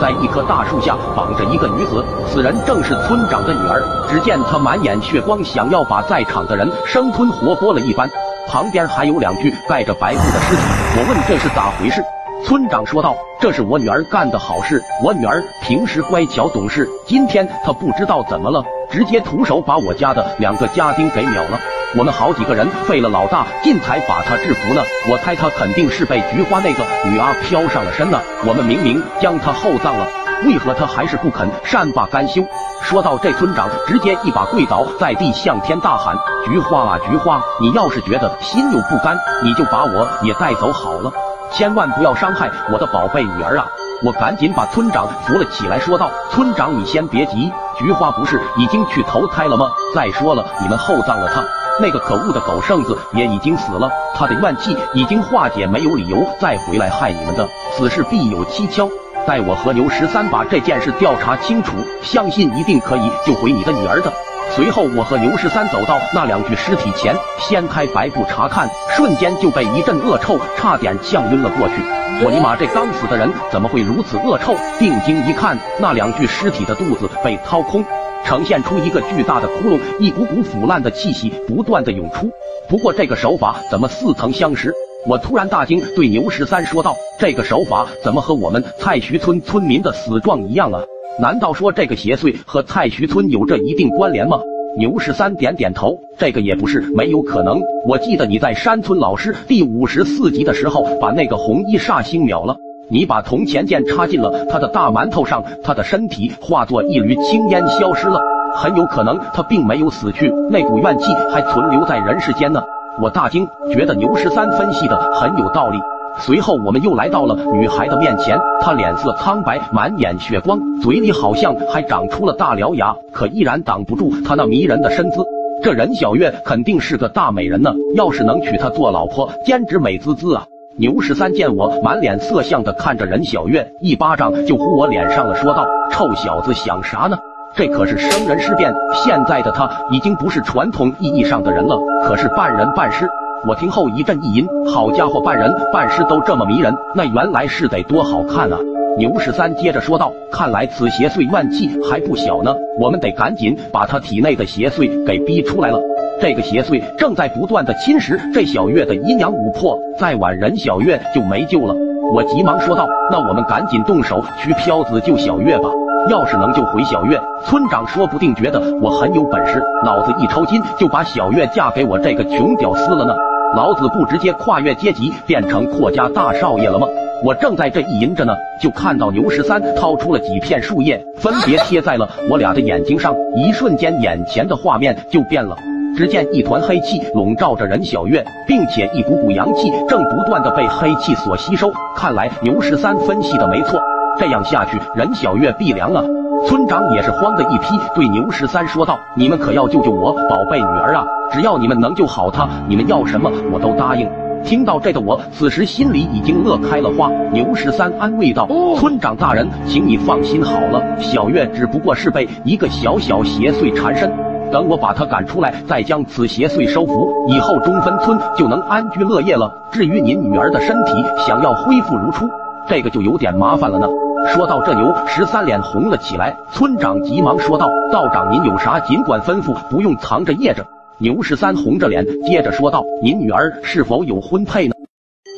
Speaker 2: 在一棵大树下绑着一个女子，此人正是村长的女儿。只见她满眼血光，想要把在场的人生吞活剥了一般。旁边还有两具盖着白布的尸体。我问这是咋回事？村长说道：“这是我女儿干的好事。我女儿平时乖巧懂事，今天她不知道怎么了，直接徒手把我家的两个家丁给秒了。我们好几个人费了老大劲才把她制服呢。我猜她肯定是被菊花那个女阿飘上了身了。我们明明将她厚葬了，为何她还是不肯善罢甘休？”说到这，村长直接一把跪倒在地，向天大喊：“菊花啊，菊花！你要是觉得心有不甘，你就把我也带走好了。”千万不要伤害我的宝贝女儿啊！我赶紧把村长扶了起来，说道：“村长，你先别急，菊花不是已经去投胎了吗？再说了，你们厚葬了她，那个可恶的狗剩子也已经死了，他的怨气已经化解，没有理由再回来害你们的。此事必有蹊跷，待我和牛十三把这件事调查清楚，相信一定可以救回你的女儿的。”随后，我和牛十三走到那两具尸体前，掀开白布查看，瞬间就被一阵恶臭差点呛晕了过去。我尼玛，这刚死的人怎么会如此恶臭？定睛一看，那两具尸体的肚子被掏空，呈现出一个巨大的窟窿，一股股腐烂的气息不断的涌出。不过这个手法怎么似曾相识？我突然大惊，对牛十三说道：“这个手法怎么和我们太徐村村民的死状一样啊？”难道说这个邪祟和太徐村有着一定关联吗？牛十三点点头，这个也不是没有可能。我记得你在山村老师第五十四集的时候，把那个红衣煞星秒了。你把铜钱剑插进了他的大馒头上，他的身体化作一缕青烟消失了。很有可能他并没有死去，那股怨气还存留在人世间呢。我大惊，觉得牛十三分析的很有道理。随后我们又来到了女孩的面前，她脸色苍白，满眼血光，嘴里好像还长出了大獠牙，可依然挡不住她那迷人的身姿。这任小月肯定是个大美人呢，要是能娶她做老婆，简直美滋滋啊！牛十三见我满脸色相的看着任小月，一巴掌就呼我脸上了，说道：“臭小子，想啥呢？这可是生人尸变，现在的他已经不是传统意义上的人了，可是半人半尸。”我听后一阵意淫，好家伙，半人半尸都这么迷人，那原来是得多好看啊！牛十三接着说道：“看来此邪祟怨气还不小呢，我们得赶紧把他体内的邪祟给逼出来了。这个邪祟正在不断的侵蚀这小月的阴阳五魄，再晚人小月就没救了。”我急忙说道：“那我们赶紧动手去飘子救小月吧。要是能救回小月，村长说不定觉得我很有本事，脑子一抽筋就把小月嫁给我这个穷屌丝了呢。老子不直接跨越阶级变成阔家大少爷了吗？”我正在这意淫着呢，就看到牛十三掏出了几片树叶，分别贴在了我俩的眼睛上。一瞬间，眼前的画面就变了。只见一团黑气笼罩着任小月，并且一股股阳气正不断的被黑气所吸收。看来牛十三分析的没错，这样下去，任小月必凉了。村长也是慌的一批，对牛十三说道：“你们可要救救我宝贝女儿啊！只要你们能救好她，你们要什么我都答应。”听到这的我，此时心里已经乐开了花。牛十三安慰道：“村长大人，请你放心好了，小月只不过是被一个小小邪祟缠身，等我把她赶出来，再将此邪祟收服，以后中分村就能安居乐业了。至于您女儿的身体想要恢复如初，这个就有点麻烦了呢。”说到这，牛十三脸红了起来。村长急忙说道：“道长，您有啥尽管吩咐，不用藏着掖着。”牛十三红着脸，接着说道：“您女儿是否有婚配呢？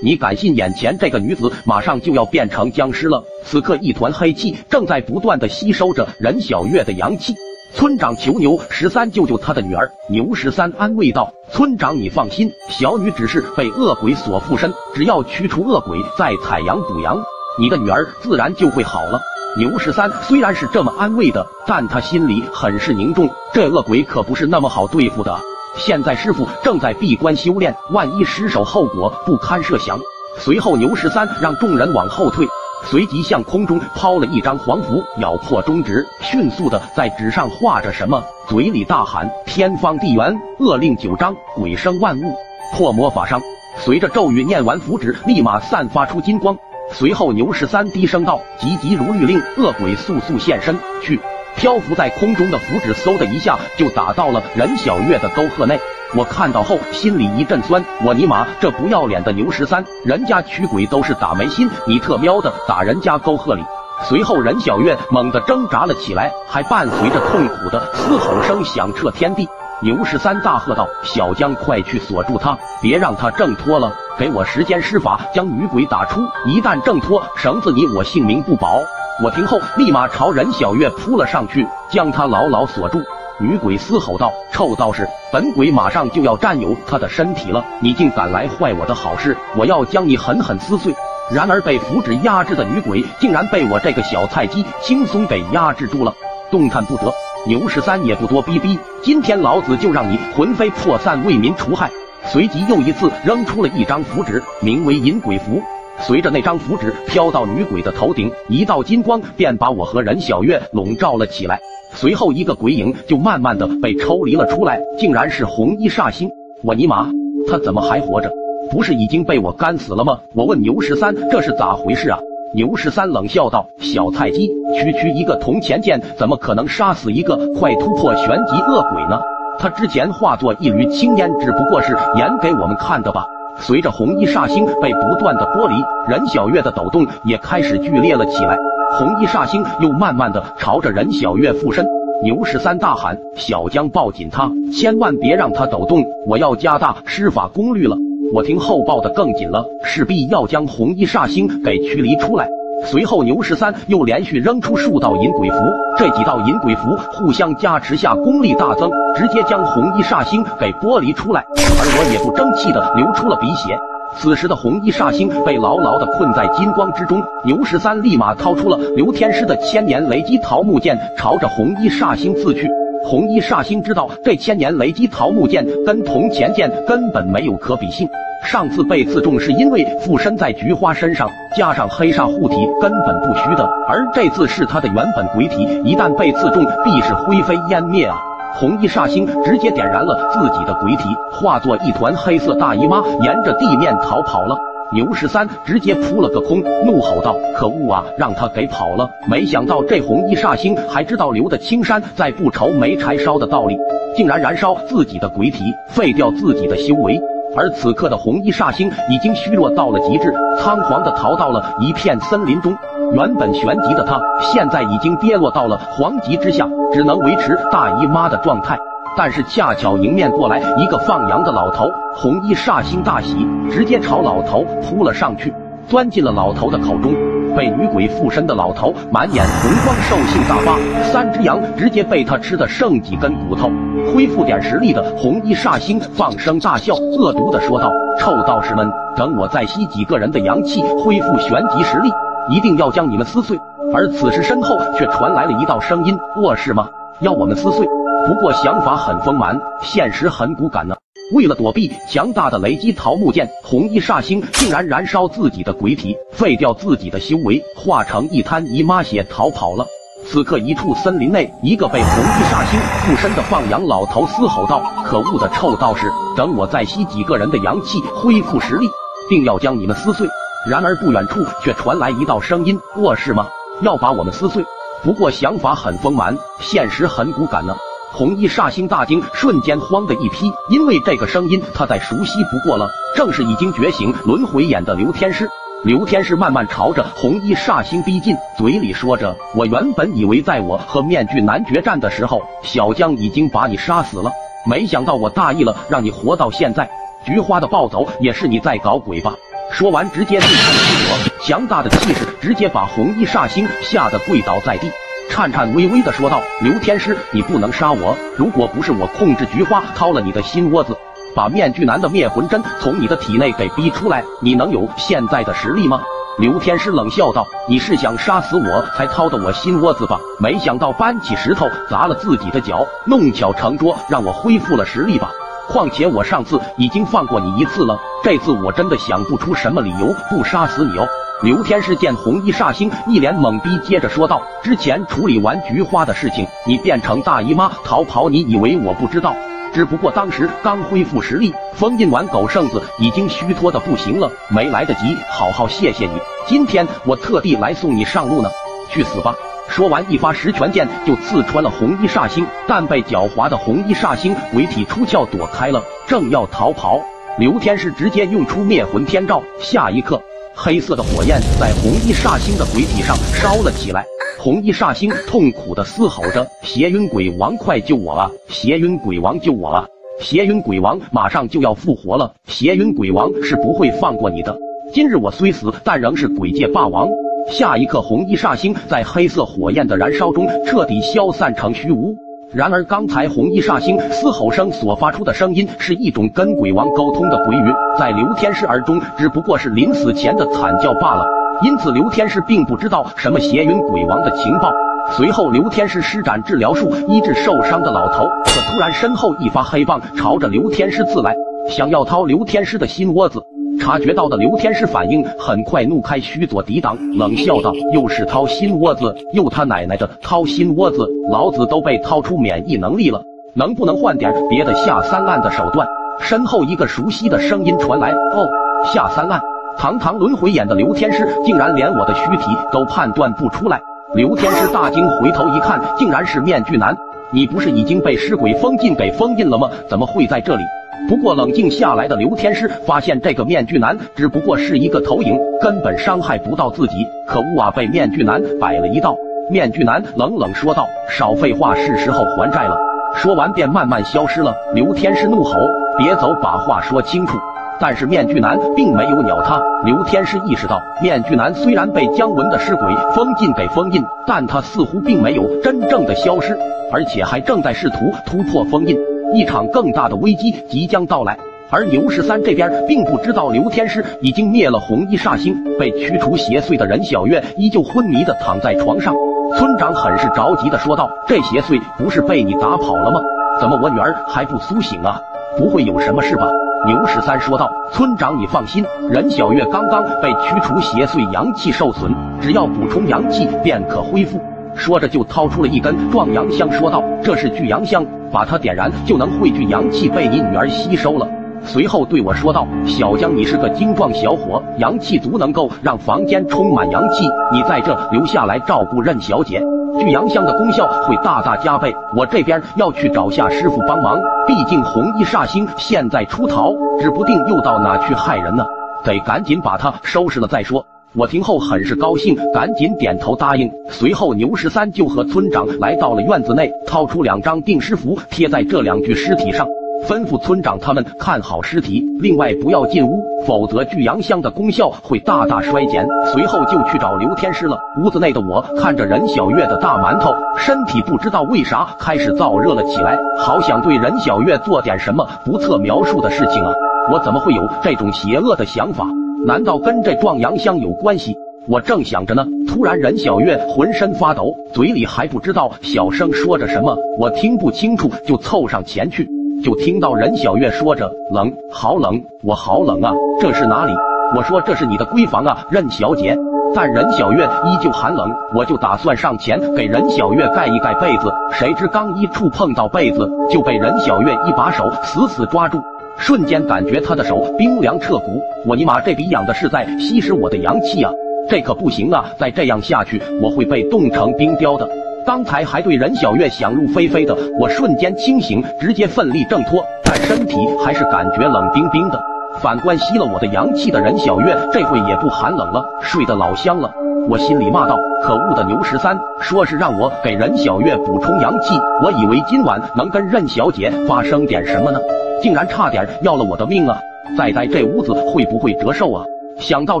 Speaker 2: 你敢信眼前这个女子马上就要变成僵尸了？此刻一团黑气正在不断的吸收着任小月的阳气。村长求牛十三救救他的女儿。”牛十三安慰道：“村长你放心，小女只是被恶鬼所附身，只要驱除恶鬼，再采阳补阳，你的女儿自然就会好了。”牛十三虽然是这么安慰的，但他心里很是凝重，这恶鬼可不是那么好对付的。现在师傅正在闭关修炼，万一失手，后果不堪设想。随后，牛十三让众人往后退，随即向空中抛了一张黄符，咬破中指，迅速的在纸上画着什么，嘴里大喊：“天方地圆，恶令九章，鬼生万物，破魔法伤。”随着咒语念完，符纸立马散发出金光。随后，牛十三低声道：“急急如律令，恶鬼速速现身去。”漂浮在空中的符纸，嗖的一下就打到了任小月的沟壑内。我看到后心里一阵酸，我尼玛这不要脸的牛十三，人家驱鬼都是打眉心，你特喵的打人家沟壑里。随后任小月猛地挣扎了起来，还伴随着痛苦的嘶吼声响彻天地。牛十三大喝道：“小江，快去锁住他，别让他挣脱了！给我时间施法将女鬼打出，一旦挣脱，绳子你我性命不保。”我听后，立马朝任小月扑了上去，将她牢牢锁住。女鬼嘶吼道：“臭道士，本鬼马上就要占有她的身体了，你竟敢来坏我的好事！我要将你狠狠撕碎！”然而被符纸压制的女鬼，竟然被我这个小菜鸡轻松给压制住了，动弹不得。牛十三也不多逼逼，今天老子就让你魂飞魄散，为民除害！随即又一次扔出了一张符纸，名为引鬼符。随着那张符纸飘到女鬼的头顶，一道金光便把我和任小月笼罩了起来。随后，一个鬼影就慢慢的被抽离了出来，竟然是红衣煞星。我尼玛，他怎么还活着？不是已经被我干死了吗？我问牛十三，这是咋回事啊？牛十三冷笑道：“小菜鸡，区区一个铜钱剑，怎么可能杀死一个快突破玄级恶鬼呢？他之前化作一缕青烟，只不过是演给我们看的吧。”随着红衣煞星被不断的剥离，任小月的抖动也开始剧烈了起来。红衣煞星又慢慢的朝着任小月附身。牛十三大喊：“小江，抱紧他，千万别让他抖动！我要加大施法功率了。”我听后抱得更紧了，势必要将红衣煞星给驱离出来。随后，牛十三又连续扔出数道引鬼符，这几道引鬼符互相加持下，功力大增，直接将红衣煞星给剥离出来。而我也不争气的流出了鼻血。此时的红衣煞星被牢牢的困在金光之中，牛十三立马掏出了刘天师的千年雷击桃木剑，朝着红衣煞星刺去。红衣煞星知道这千年雷击桃木剑跟铜钱剑根本没有可比性，上次被刺中是因为附身在菊花身上，加上黑煞护体根本不虚的，而这次是他的原本鬼体，一旦被刺中，必是灰飞烟灭啊！红衣煞星直接点燃了自己的鬼体，化作一团黑色大姨妈，沿着地面逃跑了。牛十三直接扑了个空，怒吼道：“可恶啊，让他给跑了！”没想到这红衣煞星还知道留的青山在，不愁没柴烧的道理，竟然燃烧自己的鬼体，废掉自己的修为。而此刻的红衣煞星已经虚弱到了极致，仓皇的逃到了一片森林中。原本玄级的他，现在已经跌落到了黄级之下，只能维持大姨妈的状态。但是恰巧迎面过来一个放羊的老头，红衣煞星大喜，直接朝老头扑了上去，钻进了老头的口中。被女鬼附身的老头满眼红光，兽性大发，三只羊直接被他吃的剩几根骨头。恢复点实力的红衣煞星放声大笑，恶毒的说道：“臭道士们，等我再吸几个人的阳气，恢复玄级实力，一定要将你们撕碎。”而此时身后却传来了一道声音：“卧室吗？要我们撕碎？不过想法很丰满，现实很骨感呢。”为了躲避强大的雷击桃木剑，红衣煞星竟然燃烧自己的鬼体，废掉自己的修为，化成一滩姨妈血逃跑了。此刻，一处森林内，一个被红衣煞星附身的放羊老头嘶吼道：“可恶的臭道士，等我再吸几个人的阳气，恢复实力，定要将你们撕碎！”然而，不远处却传来一道声音：“卧室吗？要把我们撕碎？不过想法很丰满，现实很骨感呢。”红衣煞星大惊，瞬间慌的一批，因为这个声音他再熟悉不过了，正是已经觉醒轮回眼的刘天师。刘天师慢慢朝着红衣煞星逼近，嘴里说着：“我原本以为在我和面具男决战的时候，小江已经把你杀死了，没想到我大意了，让你活到现在。菊花的暴走也是你在搞鬼吧？”说完，直接对他起火，强大的气势直接把红衣煞星吓得跪倒在地，颤颤巍巍的说道：“刘天师，你不能杀我！如果不是我控制菊花掏了你的心窝子。”把面具男的灭魂针从你的体内给逼出来，你能有现在的实力吗？刘天师冷笑道：“你是想杀死我才掏的我心窝子吧？没想到搬起石头砸了自己的脚，弄巧成拙，让我恢复了实力吧？况且我上次已经放过你一次了，这次我真的想不出什么理由不杀死你哦。”刘天师见红衣煞星一脸懵逼，接着说道：“之前处理完菊花的事情，你变成大姨妈逃跑，你以为我不知道？”只不过当时刚恢复实力，封印完狗剩子已经虚脱的不行了，没来得及好好谢谢你。今天我特地来送你上路呢，去死吧！说完，一发十拳剑就刺穿了红衣煞星，但被狡猾的红衣煞星鬼体出窍躲开了，正要逃跑，刘天师直接用出灭魂天照，下一刻，黑色的火焰在红衣煞星的鬼体上烧了起来。红衣煞星痛苦的嘶吼着：“邪晕鬼王，快救我啊！邪晕鬼王，救我啊！邪晕鬼王马上就要复活了，邪晕鬼王是不会放过你的。今日我虽死，但仍是鬼界霸王。”下一刻，红衣煞星在黑色火焰的燃烧中彻底消散成虚无。然而，刚才红衣煞星嘶吼声所发出的声音是一种跟鬼王沟通的鬼语，在刘天师耳中只不过是临死前的惨叫罢了。因此，刘天师并不知道什么邪云鬼王的情报。随后，刘天师施展治疗术医治受伤的老头，可突然身后一发黑棒朝着刘天师刺来，想要掏刘天师的心窝子。察觉到的刘天师反应很快，怒开虚左抵挡，冷笑道：“又是掏心窝子，又他奶奶的掏心窝子！老子都被掏出免疫能力了，能不能换点别的下三滥的手段？”身后一个熟悉的声音传来：“哦，下三滥。”堂堂轮回眼的刘天师，竟然连我的虚体都判断不出来。刘天师大惊，回头一看，竟然是面具男。你不是已经被尸鬼封禁给封印了吗？怎么会在这里？不过冷静下来的刘天师发现，这个面具男只不过是一个投影，根本伤害不到自己。可恶啊！被面具男摆了一道。面具男冷冷说道：“少废话，是时候还债了。”说完便慢慢消失了。刘天师怒吼：“别走，把话说清楚！”但是面具男并没有鸟他。刘天师意识到，面具男虽然被姜文的尸鬼封禁给封印，但他似乎并没有真正的消失，而且还正在试图突破封印。一场更大的危机即将到来。而牛十三这边并不知道刘天师已经灭了红衣煞星，被驱除邪祟的任小月依旧昏迷的躺在床上。村长很是着急的说道：“这邪祟不是被你打跑了吗？怎么我女儿还不苏醒啊？不会有什么事吧？”牛十三说道：“村长你放心，任小月刚刚被驱除邪祟，阳气受损，只要补充阳气便可恢复。”说着就掏出了一根壮阳香，说道：“这是聚阳香，把它点燃就能汇聚阳气，被你女儿吸收了。”随后对我说道：“小江，你是个精壮小伙，阳气足，能够让房间充满阳气。你在这留下来照顾任小姐，聚阳香的功效会大大加倍。我这边要去找夏师傅帮忙，毕竟红衣煞星现在出逃，指不定又到哪去害人呢，得赶紧把他收拾了再说。”我听后很是高兴，赶紧点头答应。随后牛十三就和村长来到了院子内，掏出两张定尸符贴在这两具尸体上。吩咐村长他们看好尸体，另外不要进屋，否则聚阳香的功效会大大衰减。随后就去找刘天师了。屋子内的我看着任小月的大馒头，身体不知道为啥开始燥热了起来，好想对任小月做点什么不测描述的事情啊！我怎么会有这种邪恶的想法？难道跟这壮阳香有关系？我正想着呢，突然任小月浑身发抖，嘴里还不知道小声说着什么，我听不清楚，就凑上前去。就听到任小月说着：“冷，好冷，我好冷啊！这是哪里？”我说：“这是你的闺房啊，任小姐。”但任小月依旧寒冷，我就打算上前给任小月盖一盖被子，谁知刚一触碰到被子，就被任小月一把手死死抓住，瞬间感觉他的手冰凉彻骨。我尼玛，这逼养的是在吸食我的阳气啊！这可不行啊！再这样下去，我会被冻成冰雕的。刚才还对任小月想入非非的，我瞬间清醒，直接奋力挣脱，但身体还是感觉冷冰冰的。反观吸了我的阳气的任小月，这会也不寒冷了，睡得老香了。我心里骂道：可恶的牛十三，说是让我给任小月补充阳气，我以为今晚能跟任小姐发生点什么呢，竟然差点要了我的命啊！再待这屋子会不会折寿啊？想到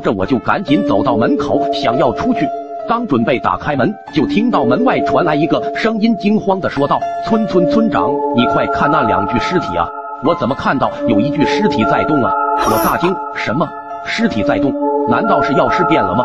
Speaker 2: 这，我就赶紧走到门口，想要出去。刚准备打开门，就听到门外传来一个声音，惊慌的说道：“村村村长，你快看那两具尸体啊！我怎么看到有一具尸体在动啊？”我大惊：“什么尸体在动？难道是药师变了吗？”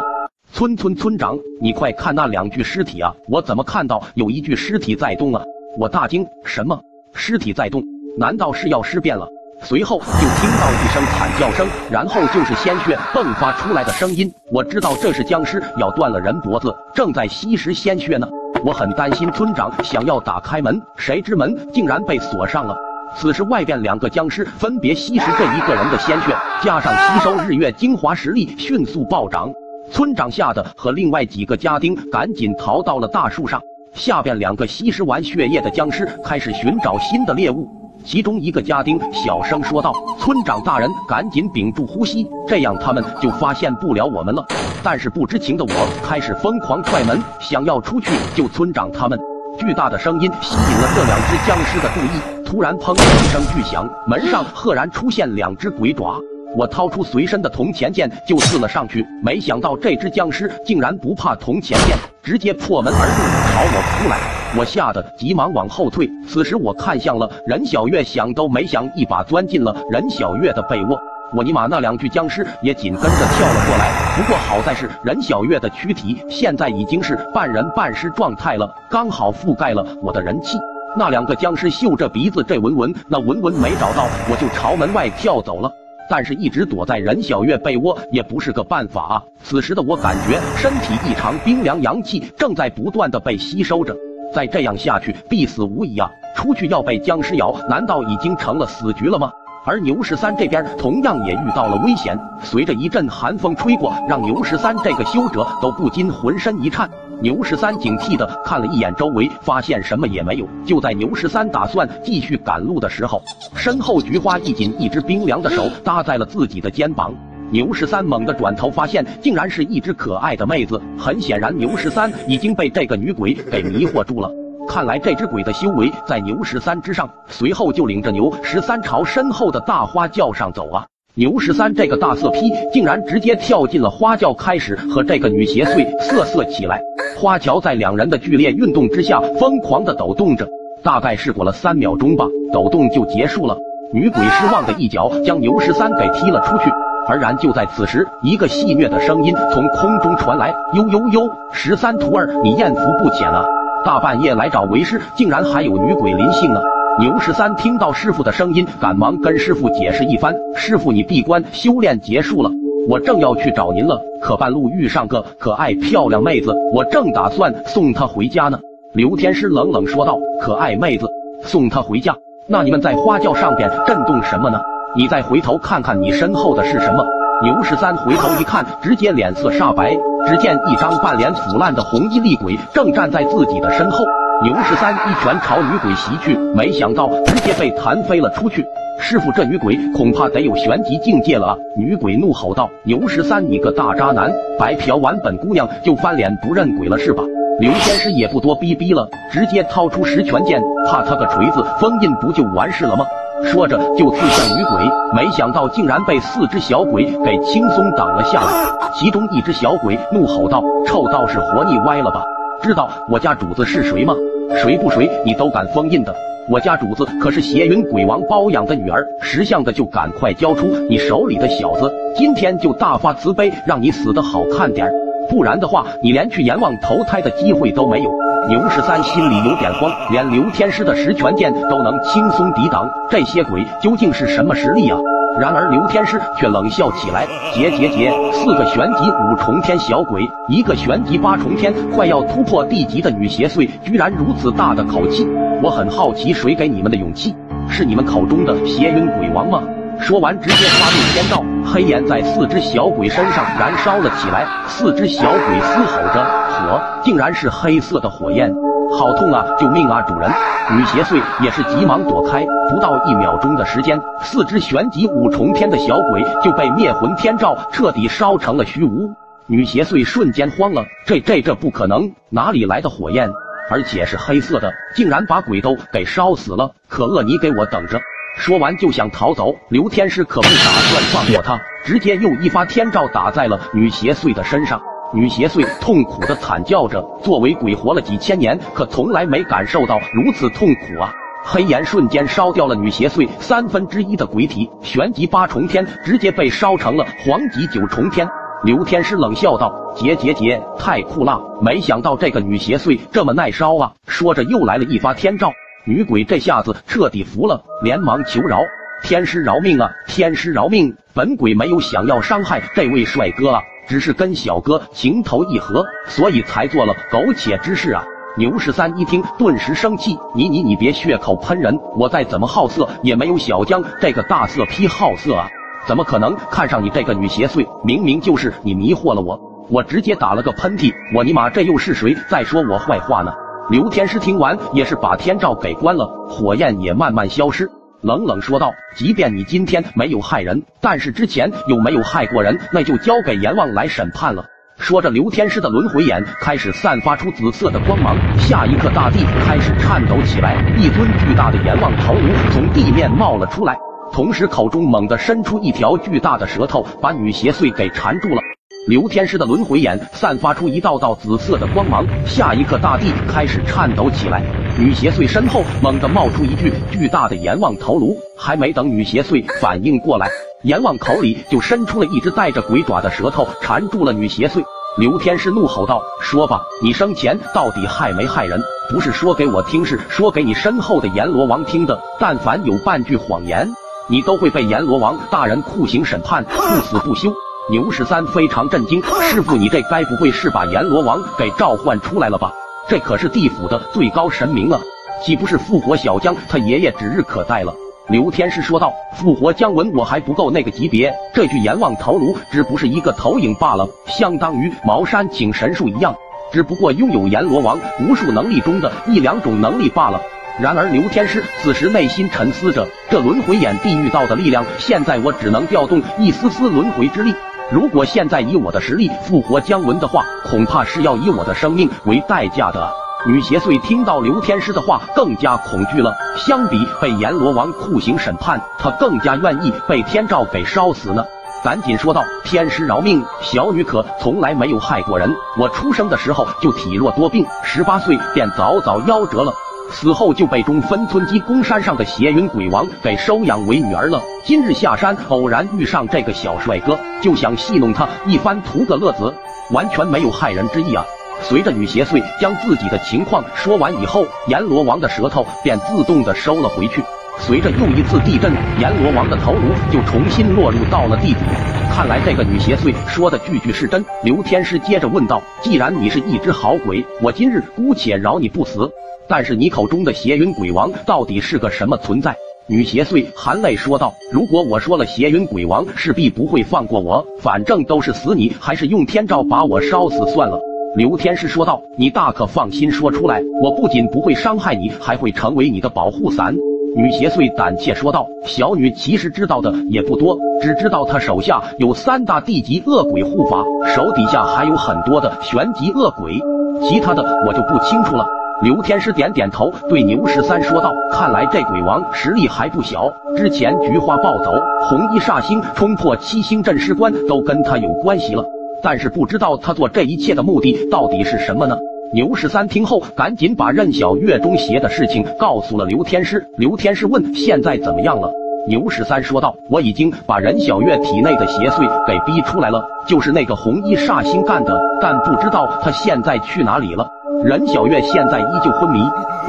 Speaker 2: 村村村长，你快看那两具尸体啊！我怎么看到有一具尸体在动啊？我大惊：“什么尸体在动？难道是药师变了？”随后就听到一声惨叫声，然后就是鲜血迸发出来的声音。我知道这是僵尸咬断了人脖子，正在吸食鲜血呢。我很担心村长想要打开门，谁知门竟然被锁上了。此时外边两个僵尸分别吸食这一个人的鲜血，加上吸收日月精华，实力迅速暴涨。村长吓得和另外几个家丁赶紧逃到了大树上。下边两个吸食完血液的僵尸开始寻找新的猎物。其中一个家丁小声说道：“村长大人，赶紧屏住呼吸，这样他们就发现不了我们了。”但是不知情的我开始疯狂踹门，想要出去救村长他们。巨大的声音吸引了这两只僵尸的注意，突然砰的一声巨响，门上赫然出现两只鬼爪。我掏出随身的铜钱剑就刺了上去，没想到这只僵尸竟然不怕铜钱剑，直接破门而入，朝我扑来。我吓得急忙往后退。此时我看向了任小月，想都没想，一把钻进了任小月的被窝。我尼玛，那两具僵尸也紧跟着跳了过来。不过好在是任小月的躯体现在已经是半人半尸状态了，刚好覆盖了我的人气。那两个僵尸嗅着鼻子，这闻闻那闻闻没找到，我就朝门外跳走了。但是，一直躲在任小月被窝也不是个办法啊。此时的我感觉身体异常冰凉，阳气正在不断的被吸收着。再这样下去，必死无疑啊！出去要被僵尸咬，难道已经成了死局了吗？而牛十三这边同样也遇到了危险，随着一阵寒风吹过，让牛十三这个修者都不禁浑身一颤。牛十三警惕的看了一眼周围，发现什么也没有。就在牛十三打算继续赶路的时候，身后菊花一紧，一只冰凉的手搭在了自己的肩膀。牛十三猛地转头，发现竟然是一只可爱的妹子。很显然，牛十三已经被这个女鬼给迷惑住了。看来这只鬼的修为在牛十三之上。随后就领着牛十三朝身后的大花轿上走啊！牛十三这个大色批竟然直接跳进了花轿，开始和这个女邪祟瑟瑟起来。花轿在两人的剧烈运动之下疯狂的抖动着，大概是过了三秒钟吧，抖动就结束了。女鬼失望的一脚将牛十三给踢了出去。而然就在此时，一个戏谑的声音从空中传来：“呦呦呦，十三徒儿，你艳福不浅啊！大半夜来找为师，竟然还有女鬼临幸呢！”牛十三听到师傅的声音，赶忙跟师傅解释一番：“师傅，你闭关修炼结束了，我正要去找您了，可半路遇上个可爱漂亮妹子，我正打算送她回家呢。”刘天师冷冷说道：“可爱妹子，送她回家？那你们在花轿上边震动什么呢？”你再回头看看你身后的是什么？牛十三回头一看，直接脸色煞白。只见一张半脸腐烂的红衣厉鬼正站在自己的身后。牛十三一拳朝女鬼袭去，没想到直接被弹飞了出去。师傅，这女鬼恐怕得有玄级境界了啊！女鬼怒吼道：“牛十三，你个大渣男，白嫖完本姑娘就翻脸不认鬼了是吧？”刘天师也不多逼逼了，直接掏出十拳剑，怕他个锤子，封印不就完事了吗？说着就刺向女鬼，没想到竟然被四只小鬼给轻松挡了下来。其中一只小鬼怒吼道：“臭道士，活腻歪了吧？知道我家主子是谁吗？谁不谁你都敢封印的？我家主子可是邪云鬼王包养的女儿，识相的就赶快交出你手里的小子，今天就大发慈悲，让你死的好看点不然的话，你连去阎王投胎的机会都没有。”牛十三心里有点慌，连刘天师的十全剑都能轻松抵挡，这些鬼究竟是什么实力啊？然而刘天师却冷笑起来：“结结结，四个玄级五重天小鬼，一个玄级八重天，快要突破地级的女邪祟，居然如此大的口气！我很好奇，谁给你们的勇气？是你们口中的邪云鬼王吗？”说完，直接发动天照，黑炎在四只小鬼身上燃烧了起来。四只小鬼嘶吼着，火竟然是黑色的火焰，好痛啊！救命啊！主人，女邪祟也是急忙躲开。不到一秒钟的时间，四只玄级五重天的小鬼就被灭魂天照彻底烧成了虚无。女邪祟瞬间慌了，这这这不可能，哪里来的火焰？而且是黑色的，竟然把鬼都给烧死了！可恶，你给我等着！说完就想逃走，刘天师可不打算放过他，直接又一发天照打在了女邪祟的身上。女邪祟痛苦的惨叫着，作为鬼活了几千年，可从来没感受到如此痛苦啊！黑炎瞬间烧掉了女邪祟三分之一的鬼体，玄级八重天直接被烧成了黄级九重天。刘天师冷笑道：“结结结，太酷了！没想到这个女邪祟这么耐烧啊！”说着又来了一发天照。女鬼这下子彻底服了，连忙求饶：“天师饶命啊！天师饶命！本鬼没有想要伤害这位帅哥啊，只是跟小哥情投意合，所以才做了苟且之事啊！”牛十三一听，顿时生气：“你你你别血口喷人！我再怎么好色，也没有小江这个大色批好色啊！怎么可能看上你这个女邪祟？明明就是你迷惑了我！”我直接打了个喷嚏：“我尼玛，这又是谁在说我坏话呢？”刘天师听完，也是把天照给关了，火焰也慢慢消失，冷冷说道：“即便你今天没有害人，但是之前有没有害过人，那就交给阎王来审判了。”说着，刘天师的轮回眼开始散发出紫色的光芒，下一刻，大地开始颤抖起来，一尊巨大的阎王头颅从地面冒了出来，同时口中猛地伸出一条巨大的舌头，把女邪祟给缠住了。刘天师的轮回眼散发出一道道紫色的光芒，下一刻大地开始颤抖起来。女邪祟身后猛地冒出一具巨大的阎王头颅，还没等女邪祟反应过来，阎王口里就伸出了一只带着鬼爪的舌头，缠住了女邪祟。刘天师怒吼道：“说吧，你生前到底害没害人？不是说给我听，是说给你身后的阎罗王听的。但凡有半句谎言，你都会被阎罗王大人酷刑审判，不死不休。”牛十三非常震惊，师傅，你这该不会是把阎罗王给召唤出来了吧？这可是地府的最高神明啊，岂不是复活小江他爷爷指日可待了？刘天师说道：“复活姜文我还不够那个级别，这具阎王头颅只不是一个投影罢了，相当于茅山请神术一样，只不过拥有阎罗王无数能力中的一两种能力罢了。”然而刘天师此时内心沉思着：这轮回眼地狱道的力量，现在我只能调动一丝丝轮回之力。如果现在以我的实力复活姜文的话，恐怕是要以我的生命为代价的。女邪祟听到刘天师的话，更加恐惧了。相比被阎罗王酷刑审判，她更加愿意被天照给烧死呢。赶紧说道：“天师饶命！小女可从来没有害过人。我出生的时候就体弱多病，十八岁便早早夭折了。死后就被中分村鸡公山上的邪云鬼王给收养为女儿了。今日下山偶然遇上这个小帅哥，就想戏弄他一番，图个乐子，完全没有害人之意啊。随着女邪祟将自己的情况说完以后，阎罗王的舌头便自动的收了回去。随着又一次地震，阎罗王的头颅就重新落入到了地底。看来这个女邪祟说的句句是真。刘天师接着问道：“既然你是一只好鬼，我今日姑且饶你不死。但是你口中的邪云鬼王到底是个什么存在？”女邪祟含泪说道：“如果我说了邪云鬼王，势必不会放过我。反正都是死，你还是用天照把我烧死算了。”刘天师说道：“你大可放心说出来，我不仅不会伤害你，还会成为你的保护伞。”女邪祟胆怯说道：“小女其实知道的也不多，只知道他手下有三大地级恶鬼护法，手底下还有很多的玄级恶鬼，其他的我就不清楚了。”刘天师点点头，对牛十三说道：“看来这鬼王实力还不小，之前菊花暴走、红衣煞星冲破七星镇尸关，都跟他有关系了。但是不知道他做这一切的目的到底是什么呢？”牛十三听后，赶紧把任小月中邪的事情告诉了刘天师。刘天师问：“现在怎么样了？”牛十三说道：“我已经把任小月体内的邪祟给逼出来了，就是那个红衣煞星干的，但不知道他现在去哪里了。”任小月现在依旧昏迷。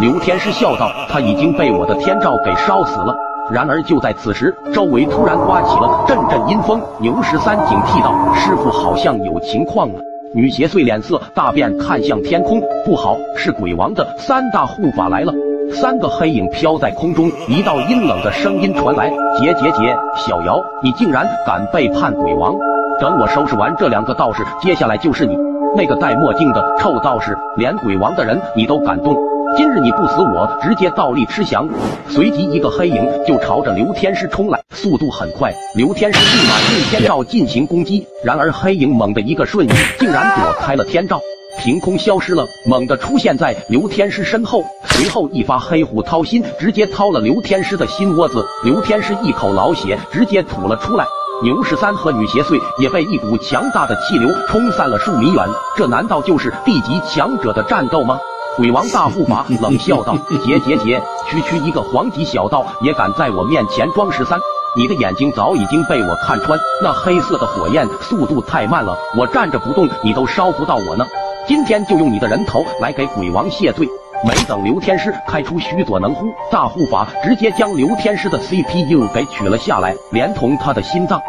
Speaker 2: 刘天师笑道：“他已经被我的天照给烧死了。”然而就在此时，周围突然刮起了阵阵阴风。牛十三警惕道：“师傅好像有情况了。”女邪祟脸色大变，看向天空，不好，是鬼王的三大护法来了。三个黑影飘在空中，一道阴冷的声音传来：“桀桀桀，小瑶，你竟然敢背叛鬼王！等我收拾完这两个道士，接下来就是你。那个戴墨镜的臭道士，连鬼王的人你都敢动！”今日你不死，我直接倒立吃翔。随即，一个黑影就朝着刘天师冲来，速度很快。刘天师立马用天照进行攻击，然而黑影猛的一个瞬移，竟然躲开了天照，凭空消失了，猛地出现在刘天师身后。随后一发黑虎掏心，直接掏了刘天师的心窝子。刘天师一口老血直接吐了出来。牛十三和女邪祟也被一股强大的气流冲散了数米远。这难道就是地级强者的战斗吗？鬼王大护法冷笑道：“结结结，区区一个黄级小道也敢在我面前装十三？你的眼睛早已经被我看穿，那黑色的火焰速度太慢了，我站着不动，你都烧不到我呢。今天就用你的人头来给鬼王谢罪。”没等刘天师开出须佐能乎，大护法直接将刘天师的 CPU 给取了下来，连同他的心脏。